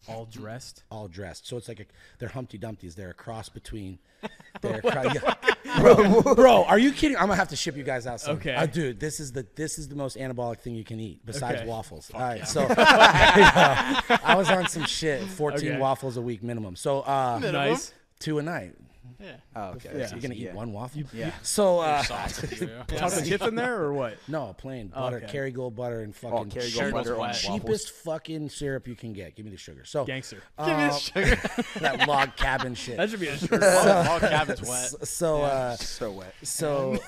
All dressed. All dressed. So it's like a, they're Humpty Dumptys. They're a cross between. They're cro- yeah. bro, bro, are you kidding? I'm gonna have to ship you guys out. Some. Okay. Uh, dude, this is the this is the most anabolic thing you can eat besides Okay. waffles. All right, so I was on some shit. 14 Okay. waffles a week minimum. So uh, Nice. two a night. Yeah. Oh, okay. Yeah. that's You're gonna eat yeah. one waffle. Yeah. So uh, Sausage, yeah. Chocolate chips in there or what? no, plain Oh, butter, okay. Kerrygold butter, and Oh, fucking Kerrygold sugar. butter on wet. waffles. cheapest fucking syrup you can get. Give me the sugar. So Gangster. uh, that log cabin shit. That should be a shirt. all, all cabins wet. So, so, uh, So wet. so,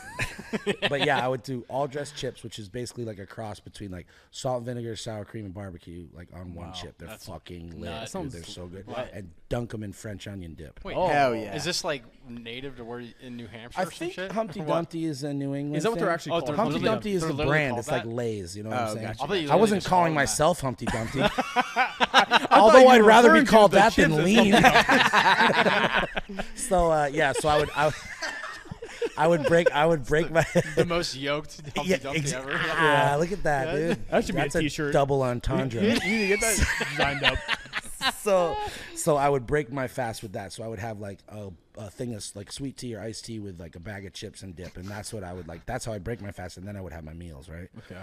but yeah, I would do all dressed chips, which is basically like a cross between like salt and vinegar, sour cream, and barbecue, like on one chip. They're that's fucking lit. Dude, they're so good. wet. And dunk them in French onion dip. Wait, Oh. Hell yeah. Is this like native to where in New Hampshire I or some think shit? Humpty Dumpty is a New England. Is that what they're thing. actually Oh, called? they're Humpty literally- Dumpty is they're the brand. called It's like that? Lay's. You know what Oh, I'm saying? gotcha. I thought you I wasn't calling called them that. myself Humpty Dumpty. thought Although I'd rather be called that than lean. so uh, yeah, so I would I would, I would break I would break my The most yoked Humpty yeah, Dumpty ex- ever. Yeah, look at that, dude. That should be a That's t-shirt. double entendre. You need to get that designed up. so so I would break my fast with that. So I would have like a, a thing of like sweet tea or iced tea with like a bag of chips and dip, and that's what I would like. That's how I break my fast, and then I would have my meals, right? Okay.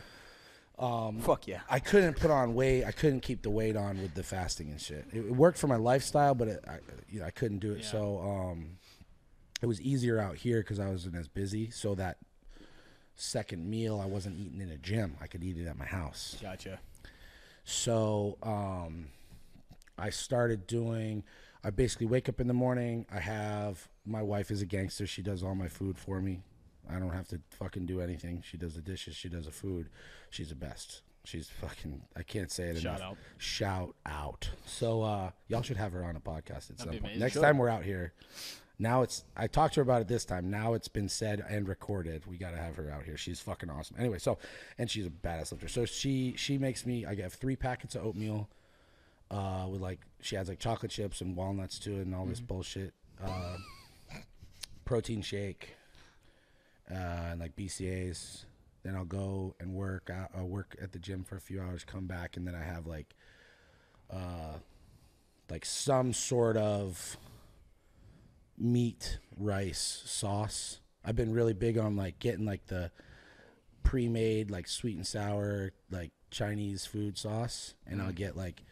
Fuck yeah. I couldn't put on weight. I couldn't keep the weight on with the fasting and shit. It, it worked for my lifestyle, but it, I, you know, I couldn't do it. Yeah. So um, it was easier out here because I wasn't as busy. So that second meal, I wasn't eating in a gym. I could eat it at my house. Gotcha. So um, I started doing. I basically wake up in the morning. I have my wife is a gangster. She does all my food for me. I don't have to fucking do anything. She does the dishes. She does the food. She's the best. She's fucking. I can't say it Shout enough. out. Shout out. So uh, y'all should have her on a podcast at some point. amazing. Next Sure. time we're out here. Now it's. I talked to her about it this time. Now it's been said and recorded. We got to have her out here. She's fucking awesome. Anyway, so and she's a badass lifter. So she she makes me. I get three packets of oatmeal. Uh, with like she adds like chocolate chips and walnuts to it and all this bullshit. Uh, protein shake. Uh, and like BCAs. Then I'll go and work out. Uh, work at the gym for a few hours. Come back and then I have like, uh, like some sort of meat rice sauce. I've been really big on like getting like the pre-made like sweet and sour like Chinese food sauce, and I'll get like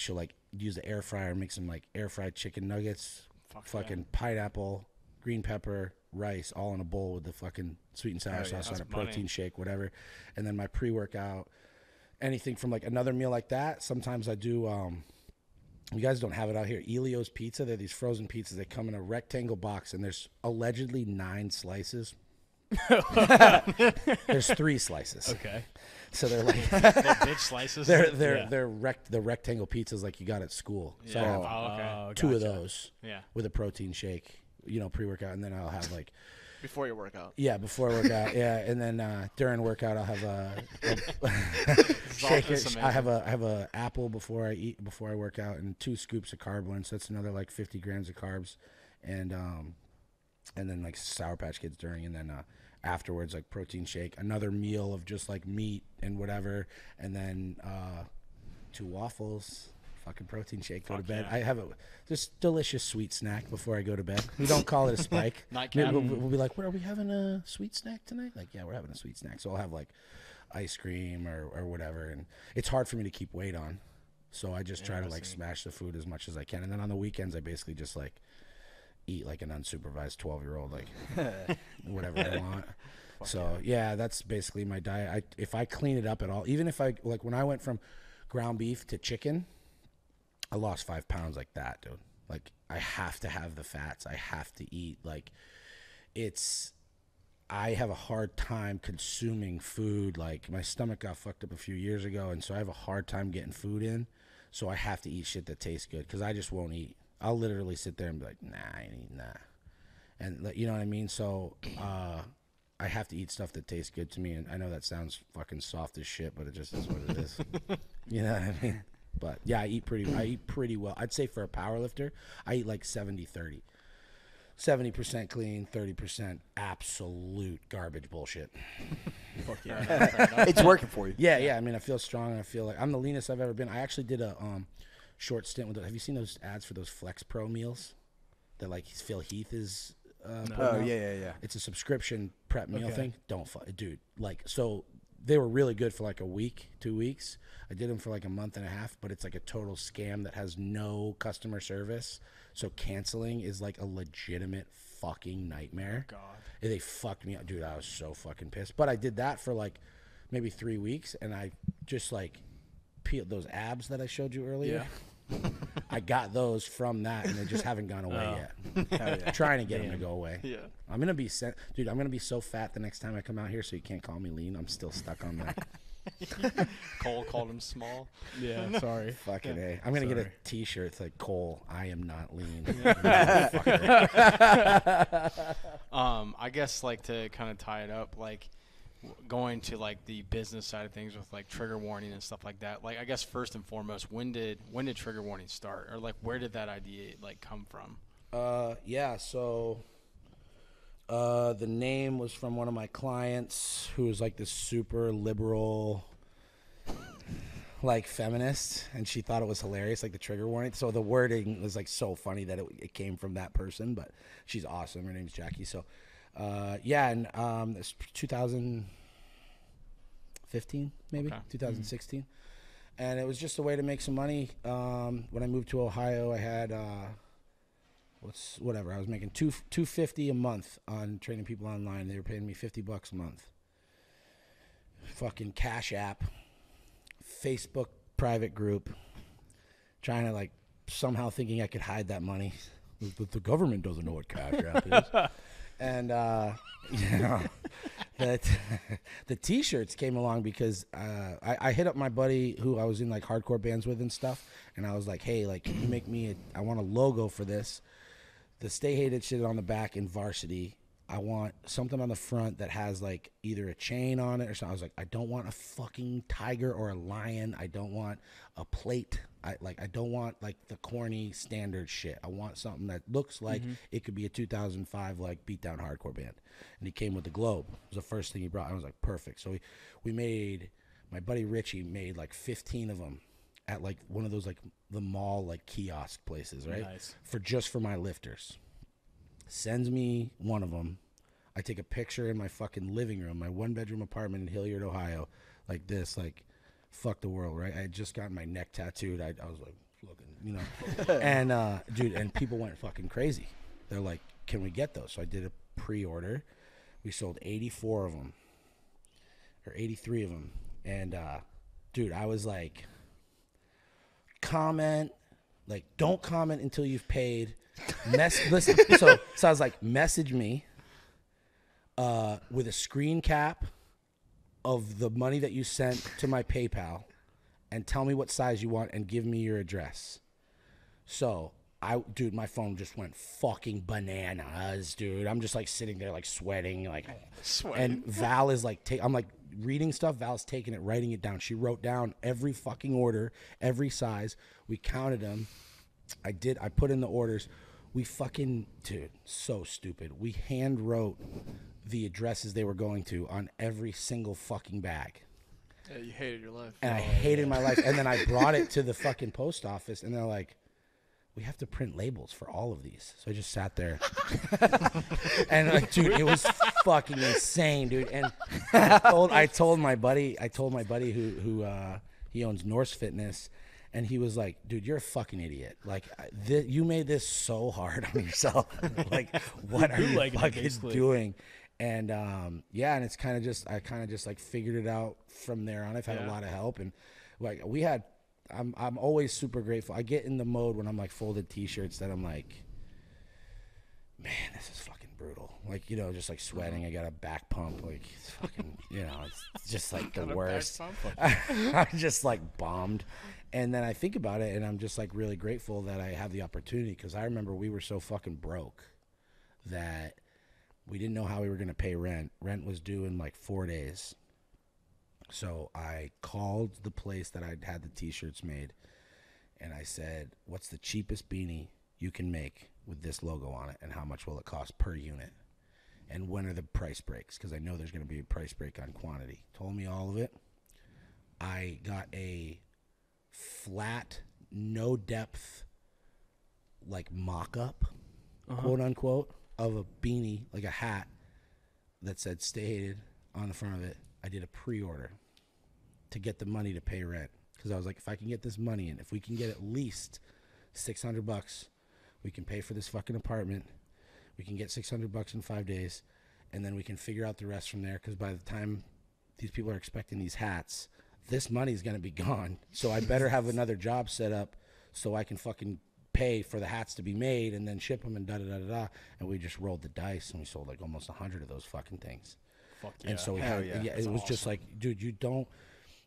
she'll like use the air fryer and make some like air fried chicken nuggets, Fuck yeah. fucking pineapple, green pepper, rice, all in a bowl with the fucking sweet and sour yeah, sauce on that's a protein money. shake, whatever, and then my pre-workout, anything from like another meal like that. Sometimes I do. um you guys don't have it out here. Ellio's Pizza. They're these frozen pizzas. They come in a rectangle box, and there's allegedly nine slices. there's three slices. Okay. So they're like Little bitch slices. they're they're Yeah. they're rect the rectangle pizzas like you got at school. So I Yeah. have Oh, okay. Uh, two of those yeah. with a protein shake, you know, pre workout, and then I'll have like before your workout. yeah before workout, yeah, and then uh, during workout I'll have a, a shake this it. is I have a I have a apple before I eat before I work out, and two scoops of carb blend. So that's another like 50 grams of carbs, and um, and then like Sour Patch Kids during, and then uh, afterwards like protein shake, another meal of just like meat and whatever, and then uh, two waffles, fucking protein shake. Go to bed. yeah. I have a just delicious sweet snack before I go to bed. We don't call it a spike. Nightcap. We'll, we'll be like, "What are we having a sweet snack tonight?" Like, yeah, we're having a sweet snack. So I'll have like ice cream or, or whatever, and it's hard for me to keep weight on. So I just try to like Interesting. smash the food as much as I can, and then on the weekends I basically just like eat like an unsupervised twelve year old, like whatever I want. so yeah. that's basically my diet. I if I clean it up at all, even if I like when I went from ground beef to chicken, I lost five pounds like that, dude. Like I have to have the fats. I have to eat. Like it's I have a hard time consuming food. Like my stomach got fucked up a few years ago, and so I have a hard time getting food in. So I have to eat shit that tastes good because I just won't eat. I'll literally sit there and be like, Nah, I ain't eating that, and you know what I mean. So uh, I have to eat stuff that tastes good to me, and I know that sounds fucking soft as shit, but it just is what it is. you know what I mean? But yeah, I eat pretty. I eat pretty well. I'd say for a power lifter, I eat like 70-30. 70% clean, 30% absolute garbage bullshit. Fuck yeah. it's working for you. Yeah, yeah. I mean, I feel strong. and I feel like I'm the leanest I've ever been. I actually did a um, short stint with. Have you seen those ads for those Flex Pro meals that like Phil Heath is? Uh, putting Oh out? yeah, yeah, yeah. It's a subscription prep meal Okay. thing. Don't fu- dude. Like so, they were really good for like a week, two weeks. I did them for like a month and a half, but it's like a total scam that has no customer service. So canceling is like a legitimate fucking nightmare. God. And they fucked me up, dude. I was so fucking pissed. But I did that for like maybe three weeks, and I just like peeled those abs that I showed you earlier. I got those from that, and they just haven't gone away yet. Trying to get them to go away. Yeah. I'm gonna be sent, dude. I'm gonna be so fat the next time I come out here, so you can't call me lean. I'm still stuck on that. Cole called him small. yeah, sorry. Fucking a. I'm gonna get a Sorry. T-shirt. It's like Cole. I am not lean. Um, I guess like to kind of tie it up, like w- going to like the business side of things with like trigger warning and stuff like that. Like I guess first and foremost, when did when did trigger warning start, or like where did that idea like come from? Uh, yeah. So, uh, the name was from one of my clients who was like this super liberal, like feminist, and she thought it was hilarious, like the trigger warning. So the wording was like so funny that it, it came from that person. But she's awesome. Her name's Jackie. So, uh, yeah, and um, it's 2015 maybe Okay. 2016. And it was just a way to make some money. Um, when I moved to Ohio, I had uh, what's whatever. I was making two two fifty a month on training people online. They were paying me fifty bucks a month. Fucking Cash App, Facebook private group, trying to like somehow thinking I could hide that money. The, the government doesn't know what Cash App is. and uh, you know, that the T-shirts came along because uh, I, I hit up my buddy who I was in like hardcore bands with and stuff, and I was like, "Hey, like, can you make me? A, I want a logo for this. The Stay Hated shit on the back in Varsity. I want something on the front that has like either a chain on it or something. I was like, I don't want a fucking tiger or a lion. I don't want a plate. I like I don't want like the corny standard shit. I want something that looks like mm-hmm. it could be a 2005 like beatdown hardcore band. And he came with the globe. It was the first thing he brought. I was like, perfect. So we we made my buddy Richie made like 15 of them at like one of those like the mall like kiosk places, right? Nice. For just for my lifters sends me one of them. I take a picture in my fucking living room, my one bedroom apartment in Hilliard, Ohio, like this, like fuck the world, right? I had just got my neck tattooed. I, I was like looking, you know, and uh, dude, and people went fucking crazy. They're like, "Can we get those?" So I did a pre-order. We sold 84 of them, or 83 of them, and uh, dude, I was like, comment, like, don't comment until you've paid. Mess, listen. So, so I was like, message me uh, with a screen cap of the money that you sent to my PayPal, and tell me what size you want, and give me your address. So I, dude, my phone just went fucking bananas, dude. I'm just like sitting there, like sweating, like, sweating. and Val is like, ta- I'm like reading stuff. Val's taking it, writing it down. She wrote down every fucking order, every size. We counted them. I did. I put in the orders. We fucking, dude, so stupid. We hand wrote the addresses they were going to on every single fucking bag Yeah, you hated your life. and I oh, hated my life. And then I brought it to the fucking post office, and they're like, "We have to print labels for all of these." So I just sat there, and like, dude, it was fucking insane, dude. And I told, I told my buddy, I told my buddy who who uh, he owns Norse Fitness. And he was like, "Dude, you're a fucking idiot! Like, thi- you made this so hard on yourself. like, what are you it, fucking doing?" And um, yeah, and it's kind of just I kind of just like figured it out from there on. I've had a lot of help, and like we had, I'm I'm always super grateful. I get in the mode when I'm like folded T-shirts that I'm like, man, this is fucking brutal. Like you know, just like sweating. I got a back pump. Like it's fucking, you know, it's just like the worst. I'm just like bombed. And then I think about it, and I'm just like really grateful that I have the opportunity because I remember we were so fucking broke that we didn't know how we were going to pay rent. Rent was due in like four days. So I called the place that I'd had the t shirts made and I said, What's the cheapest beanie you can make with this logo on it and how much will it cost per unit? and when are the price breaks? Because I know there's going to be a price break on quantity. Told me all of it. I got a flat, no depth, like mock up, uh-huh. quote unquote, of a beanie, like a hat that said stated on the front of it. I did a pre order to get the money to pay rent because I was like, if I can get this money in, if we can get at least 600 bucks, we can pay for this fucking apartment. We can get 600 bucks in five days, and then we can figure out the rest from there. Because by the time these people are expecting these hats, this money is gonna be gone. So I better have another job set up so I can fucking pay for the hats to be made and then ship them and da da da da. And we just rolled the dice and we sold like almost a hundred of those fucking things. Fuck yeah. And so we Hell had, yeah. yeah, it was just like, dude, you don't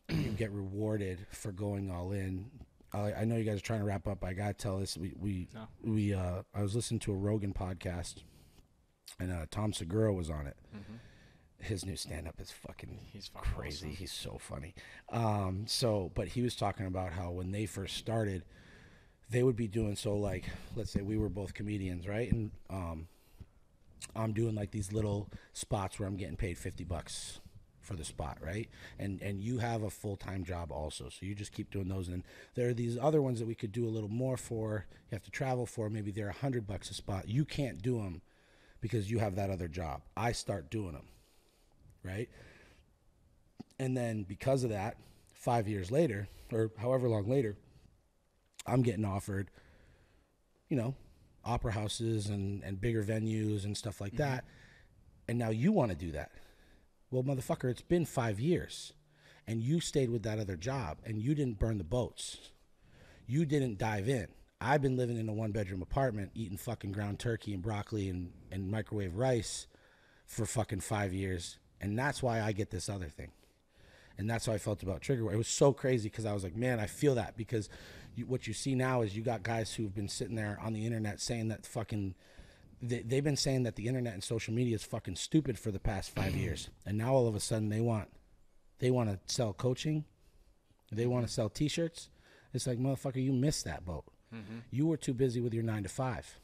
you get rewarded for going all in. I, I know you guys are trying to wrap up. I gotta tell this. We we No. we uh, I was listening to a Rogan podcast, and uh, Tom Segura was on it. His new stand up is fucking Mm-hmm. He's fucking crazy. awesome. He's so funny. Um, so, but he was talking about how when they first started, they would be doing so like, let's say we were both comedians, right? And um, I'm doing like these little spots where I'm getting paid 50 bucks for the spot, right? And and you have a full-time job also. So you just keep doing those and there are these other ones that we could do a little more for. You have to travel for, maybe they're 100 bucks a spot. You can't do them because you have that other job. I start doing them. Right? And then because of that, 5 years later or however long later, I'm getting offered you know, opera houses and, and bigger venues and stuff like mm-hmm. that. And now you want to do that. Well, motherfucker, it's been five years and you stayed with that other job and you didn't burn the boats. You didn't dive in. I've been living in a one bedroom apartment eating fucking ground turkey and broccoli and, and microwave rice for fucking five years. And that's why I get this other thing and that's how I felt about Trigger. It was so crazy because I was like, man, I feel that because you, what you see now is you got guys who've been sitting there on the internet saying that fucking they, they've been saying that the internet and social media is fucking stupid for the past five mm-hmm. years, and now all of a sudden they want they want to sell coaching, they want to mm-hmm. sell T-shirts. It's like motherfucker, you missed that boat. Mm-hmm. You were too busy with your nine to five.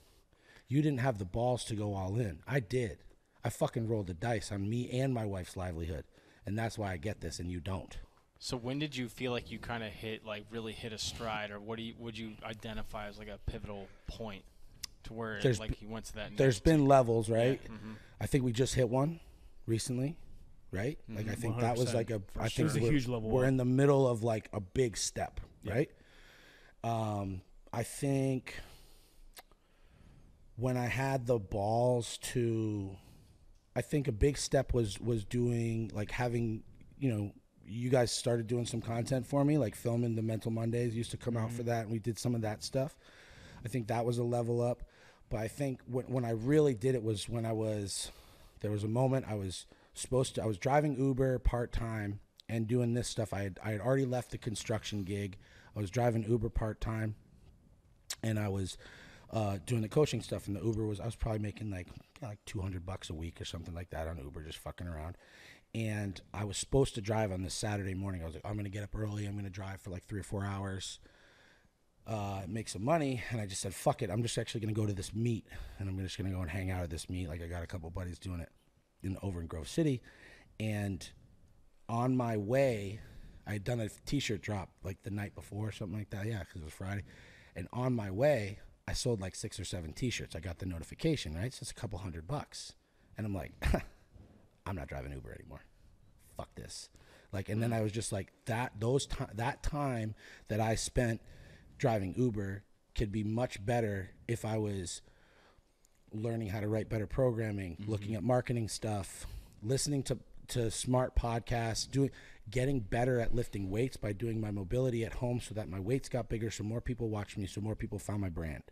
You didn't have the balls to go all in. I did. I fucking rolled the dice on me and my wife's livelihood. And that's why I get this and you don't. So when did you feel like you kind of hit like really hit a stride, or what do you would you identify as like a pivotal point to where There's like you went to that? There's been levels, right? mm-hmm. I think we just hit one recently, right? Like I think that was 100%. like a I sure. think It was a we're, huge level we're up. in the middle of like a big step, right? Um I think when I had the balls to I think a big step was was doing like having, you know, you guys started doing some content for me, like filming the Mental Mondays used to come out for that and we did some of that stuff. I think that was a level up. But I think when, when I really did it was when I was, there was a moment I was supposed to, I was driving Uber part time and doing this stuff. I had, I had already left the construction gig. I was driving Uber part time and I was uh, doing the coaching stuff. And the Uber was, I was probably making like, like 200 bucks a week or something like that on Uber, just fucking around. And I was supposed to drive on this Saturday morning. I was like, I'm to get up early. I'm to drive for like three or four hours uh, make some money. And I just said, fuck it. I'm just actually to go to this meet and I'm just to go and hang out at this meet. Like I got a couple buddies doing it in over in Grove City. And on my way, I had done a t-shirt drop like the night before or something like that. Yeah, because it was Friday. And on my way, I sold like six or seven t-shirts. I got the notification, right? So it's a couple hundred bucks. And I'm like, I'm not driving Uber anymore. Fuck this. Like, and then I was just like that. Those ti that time that I spent driving Uber could be much better if I was learning how to write better programming, mm-hmm. looking at marketing stuff, listening to to smart podcasts, doing getting better at lifting weights by doing my mobility at home so that my weights got bigger so more people watched me so more people found my brand.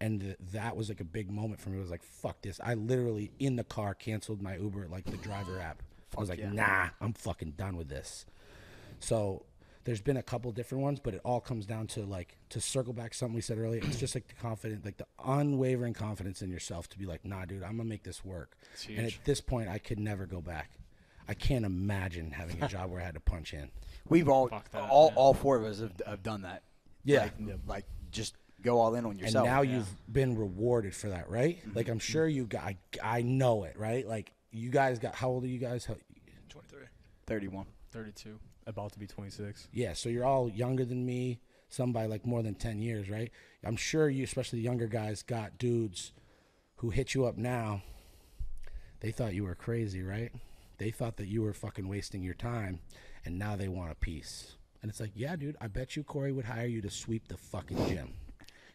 And th- that was like a big moment for me. It was like, fuck this. I literally in the car canceled my Uber, like the driver app. I was like, yeah. nah, I'm fucking done with this. So there's been a couple different ones, but it all comes down to like to circle back something we said earlier. It's just like the confident, like the unwavering confidence in yourself to be like, nah, dude, I'm gonna make this work. And at this point, I could never go back. I can't imagine having a job where I had to punch in. We've all, that, all, yeah. all four of us have, have done that. Yeah. Like, like just go all in on yourself. and now you've been rewarded for that, right? Mm-hmm. Like I'm sure you got, I, I know it, right? Like you guys got, how old are you guys? How, 23. 31. 32. About to be 26. yeah, so you're all younger than me, some by like more than 10 years, right? I'm sure you, especially the younger guys, got dudes who hit you up now. They thought you were crazy, right? They thought that you were fucking wasting your time, and now they want a piece. And it's like, yeah, dude, I bet you Cory would hire you to sweep the fucking gym.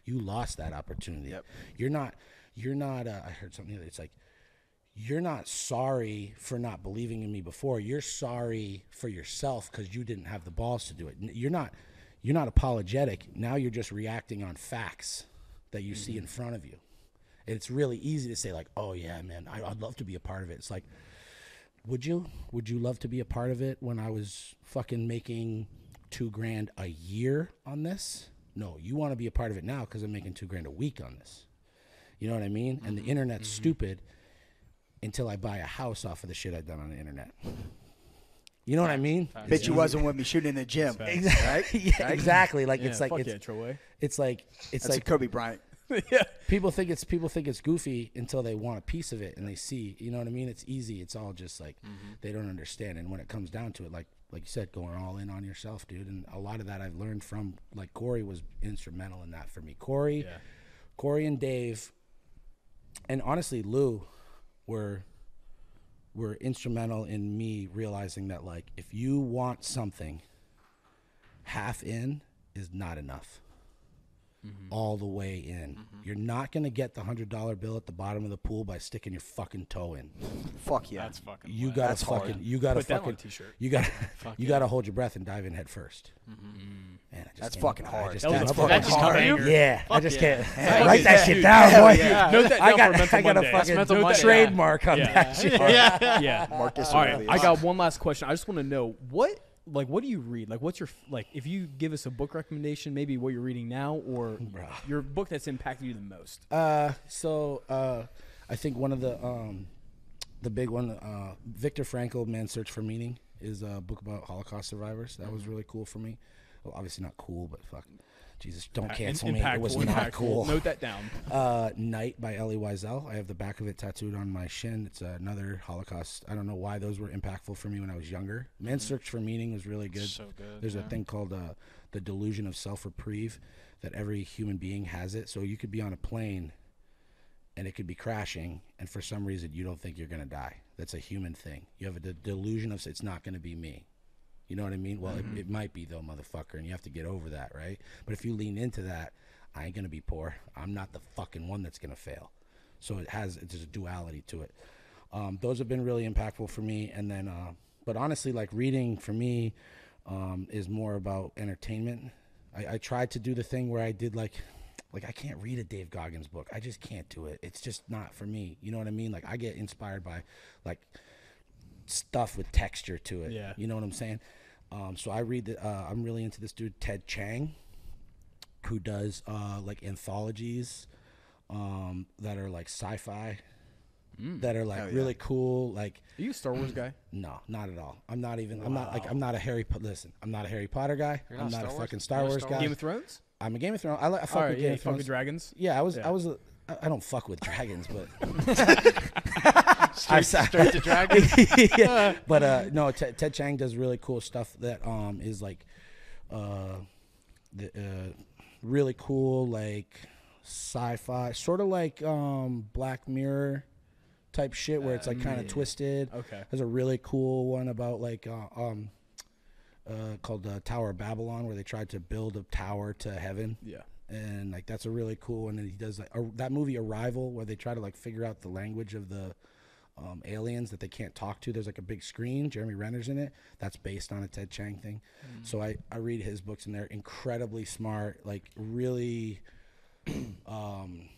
You lost that opportunity. Yep. You're not. You're not. Uh, I heard something. It's like you're not sorry for not believing in me before. You're sorry for yourself because you didn't have the balls to do it. You're not. You're not apologetic. Now you're just reacting on facts that you see in front of you. It's really easy to say like, "Oh yeah, man, I, I'd love to be a part of it." It's like, would you? Would you love to be a part of it when I was fucking making two grand a year on this? No, you want to be a part of it now because I'm making two grand a week on this. You know what I mean? And the internet's stupid until I buy a house off of the shit I've done on the internet. You know what I mean? Bet you wasn't with me shooting in the gym. Right? yeah, exactly. Like Yeah, it's like it's, yeah, Troy. it's like it's That's like a Kobe Bryant. yeah. people think it's people think it's goofy until they want a piece of it and they see you know what i mean it's easy it's all just like they don't understand and when it comes down to it like like you said going all in on yourself dude. And a lot of that i've learned from like cory was instrumental in that for me. Cory Yeah. cory and dave and honestly lou were were instrumental in me realizing that like if you want something half in is not enough Mm-hmm. all the way in. Mm-hmm. You're not gonna get the hundred dollar bill at the bottom of the pool by sticking your fucking toe in. Fuck yeah. That's fucking. You gotta That's hard. fucking you gotta Put that on fucking a t-shirt. you gotta Fuck you yeah. gotta hold your breath and dive in head 1st mm-hmm. Man, I just That's can't- fucking I hard. just That was fucking fucking just hard banger. banger. Yeah, I just yeah. can't Hell write that shit down, boy. yeah. Note that I got I got a fucking mental Note Monday. that- trademark on that shit. yeah. yeah. Marcus All right, I got one last question. I just want to know what, like, what do you read? Like, what's your like? If you give us a book recommendation, maybe what you're reading now, or Bruh. your book that's impacted you the most. Uh, so uh, I think one of the um, the big one, uh, Viktor Frankl, Man's Search for Meaning, is a book about Holocaust survivors. That was really cool for me. Well, obviously not cool, but fuck, Jesus, don't cancel me. It was Impactful, not impactful. cool. Note that down. Uh, Night by Elie Wiesel. I have the back of it tattooed on my shin. It's another Holocaust. I don't know why those were impactful for me when I was younger. Man's Search for Meaning was really good. So good. There's a thing called uh, the delusion of self reprieve that every human being has it. So you could be on a plane and it could be crashing, and for some reason you don't think you're going to die. That's a human thing. You have a de- delusion of it's not going to be me. You know what I mean? Well, it, it might be though, motherfucker, and you have to get over that, right? But if you lean into that, I ain't gonna be poor. I'm not the fucking one that's gonna fail. So it has it's just a duality to it. Um, those have been really impactful for me, and then, uh, but honestly, like reading for me um, is more about entertainment. I, I tried to do the thing where I did like, like I can't read a Dave Goggins book. I just can't do it. It's just not for me. You know what I mean? Like I get inspired by, like stuff with texture to it. Yeah. You know what I'm saying? Um, so I read the, uh, I'm really into this dude Ted Chiang, who does uh, like anthologies um, that are like sci-fi, that are like yeah. really cool. Like Are you a Star Wars guy? no, not at all. I'm not even. I'm not like I'm not a Harry. Po- Listen, I'm not a Harry Potter guy. You're I'm not a Star Wars? fucking Star Wars guy. Game of Thrones? I'm a Game of Thrones. I, like, I fuck right, with yeah, Game of fuck with Thrones. dragons. Yeah, I was. Yeah. I was. A, I- I don't fuck with dragons, but Straight, straight to dragon. yeah. But uh, no, Ted, Ted Chiang does really cool stuff that um is like, uh, the uh, really cool like sci-fi, sort of like um Black Mirror type shit where it's like kind of twisted. Okay. There's a really cool one about like uh, um uh called the Tower of Babylon where they tried to build a tower to heaven Yeah. and like that's a really cool one. And he does like uh, that movie Arrival, where they try to like figure out the language of the um, aliens that they can't talk to. There's like a big screen. Jeremy Renner's in it. That's based on a Ted Chiang thing. So I I read his books and they're incredibly smart. Like really, um,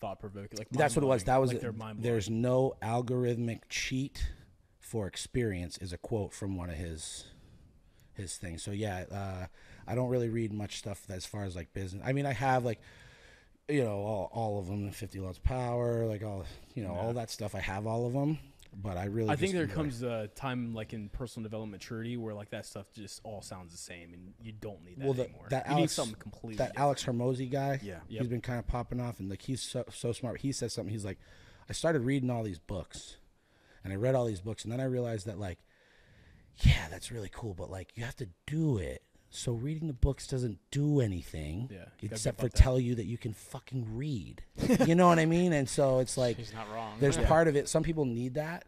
Thought provoking. Like that's what it was. That was like it. There's no algorithmic cheat for experience. Is a quote from one of his his things. So yeah, uh, I don't really read much stuff as far as like business. I mean, I have like you know all, all of them, Fifty Laws of Power, like all you know all that stuff. I have all of them. but I really. I think there enjoy- comes a time like in personal development maturity where like that stuff just all sounds the same and you don't need that well, the, anymore. that you need Alex, something completely that different. Alex Hormozi guy. Yeah. Yep. he's been kind of popping off, and like he's so, so smart. He says something. He's like, I started reading all these books, and I read all these books, and then I realized that like, yeah, that's really cool, but like you have to do it. So reading the books doesn't do anything, Yeah, except for that. tell you that you can fucking read. you know what I mean? And so it's like not wrong. there's part of it. Some people need that.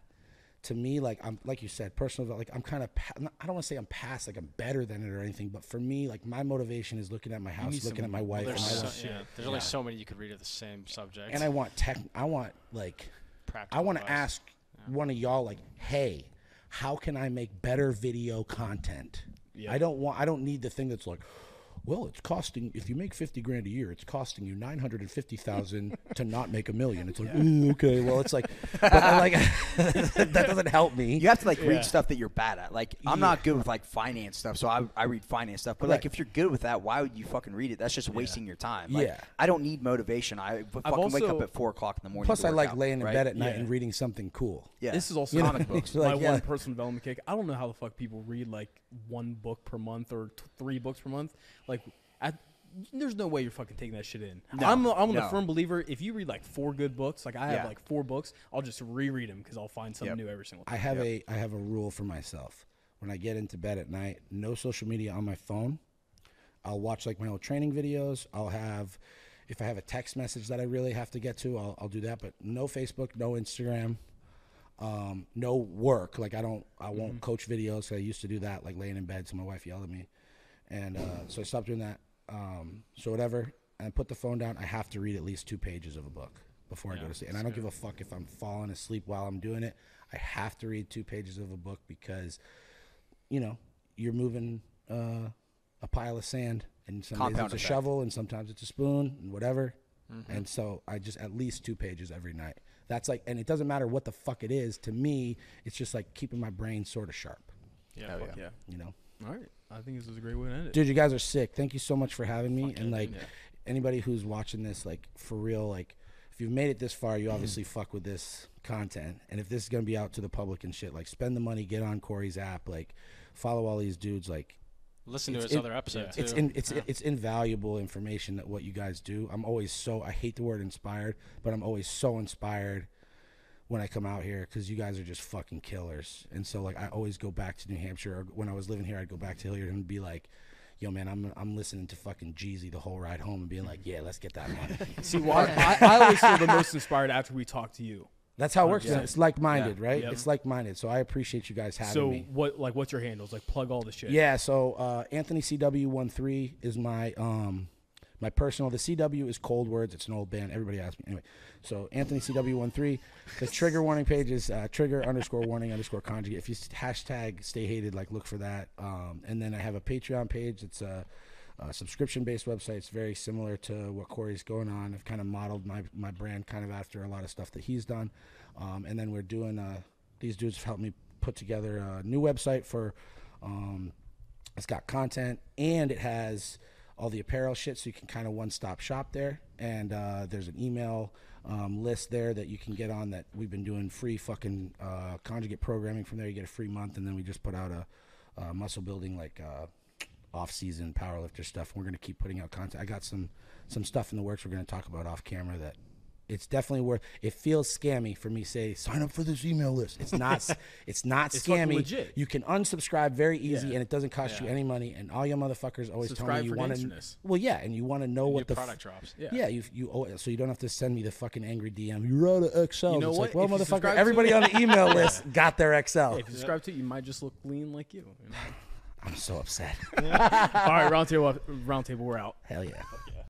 To me, like I'm like you said, personal. Like I'm kind of. Pa- I don't want to say I'm past. Like I'm better than it or anything. But for me, like my motivation is looking at my house, looking some- at my wife, there's and I so, yeah, there's only so many you could read of the same subject. and I want tech. I want like Practical I want to ask one of y'all like, hey, how can I make better video content? Yeah. I don't want. I don't need the thing that's like. Well, it's costing if you make fifty grand a year, it's costing you nine hundred and fifty thousand to not make a million. It's like "Ooh, okay, well, it's like, but then, like that doesn't help me. You have to like Yeah. read stuff that you're bad at. Like I'm not good with like finance stuff, so I, I read finance stuff. But like Right. if you're good with that, why would you fucking read it? That's just wasting your time. Like, Yeah. I don't need motivation. I fucking wake up at four o'clock in the morning. Plus, to I work like out, laying in right? bed at night Yeah. and reading something cool. Yeah. This is also You know, comic books. it's like, my yeah. one personal development kick. I don't know how the fuck people read like one book per month or t- three books per month. Like, at, there's no way you're fucking taking that shit in. No, I'm I'm no. a firm believer. If you read like four good books, like I have Yeah. like four books, I'll just reread them because I'll find something Yep. new every single time. I have a I have a rule for myself. When I get into bed at night, no social media on my phone. I'll watch like my old training videos. I'll have if I have a text message that I really have to get to, I'll, I'll do that. But no Facebook, no Instagram, um, no work. Like I don't, I won't coach videos. I used to do that, like laying in bed. So my wife yelled at me, and uh, so I stopped doing that. Um, so whatever, and I put the phone down. I have to read at least two pages of a book before I go to sleep, and I don't give a fuck if I'm falling asleep while I'm doing it. I have to read two pages of a book because, you know, you're moving uh, a pile of sand, and sometimes it's a effect. shovel, and sometimes it's a spoon, and whatever. And so I just at least two pages every night. That's like, and it doesn't matter what the fuck it is. To me, it's just like keeping my brain sort of sharp. yeah, Hell fuck yeah. yeah. You know, All right. I think this is a great way to end it. dude, you guys are sick. Thank you so much for having me. Fuck and yeah, like dude. anybody who's watching this, like for real, like if you've made it this far, you obviously mm-hmm. fuck with this content. And if this is gonna be out to the public and shit, like spend the money, get on Cory's app, like follow all these dudes, like Listen to it's his in- other episode it's too. in, it's Yeah. it's invaluable information that what you guys do. I'm always so I hate the word inspired, but I'm always so inspired when I come out here because you guys are just fucking killers. And so like I always go back to New Hampshire. Or when I was living here, I'd go back to Hilliard and be like. Yo, man, I'm I'm listening to fucking Jeezy the whole ride home and being like, yeah, let's get that money. See, well, I, I always feel the most inspired after we talk to you. That's how it works. Yeah. It's like minded, right? Yep. It's like minded. So I appreciate you guys having So me. what, like, what's your handles? Like, plug all the shit. Yeah, so uh, Anthony CW13 is my um my personal. The CW is Cold Words. It's an old band. Everybody asks me anyway. So Anthony CW13. The trigger warning page is uh, trigger underscore warning underscore conjugate. If you hashtag stay hated, like look for that. Um, and then I have a Patreon page. It's a, a subscription based website. It's very similar to what Cory's going on. I've kind of modeled my my brand kind of after a lot of stuff that he's done. Um, and then we're doing. Uh, these dudes have helped me put together a new website for. Um, it's got content and it has all the apparel shit, so you can kind of one stop shop there. And uh, there's an email um, list there that you can get on that we've been doing free fucking uh, conjugate programming from there. You get a free month, and then we just put out a, uh muscle building like uh, off season powerlifter stuff. We're gonna keep putting out content. I got some some stuff in the works. We're gonna talk about off camera that. It's definitely worth. It feels scammy for me. Say sign up for this email list. It's not. it's not It's scammy. You can unsubscribe very easy, Yeah. and it doesn't cost you any money. And all your motherfuckers always tell me you want to. Well, yeah, and you want to know New what the f- product drops. Yeah. yeah, you you owe it, so you don't have to send me the fucking angry DM. You wrote an Excel. You know it's what? like, well, If motherfucker, everybody on the email list got their Excel. If you subscribe to it, you might just look lean like you. you know? I'm so upset. all right, roundtable. Roundtable. We're out. Hell yeah.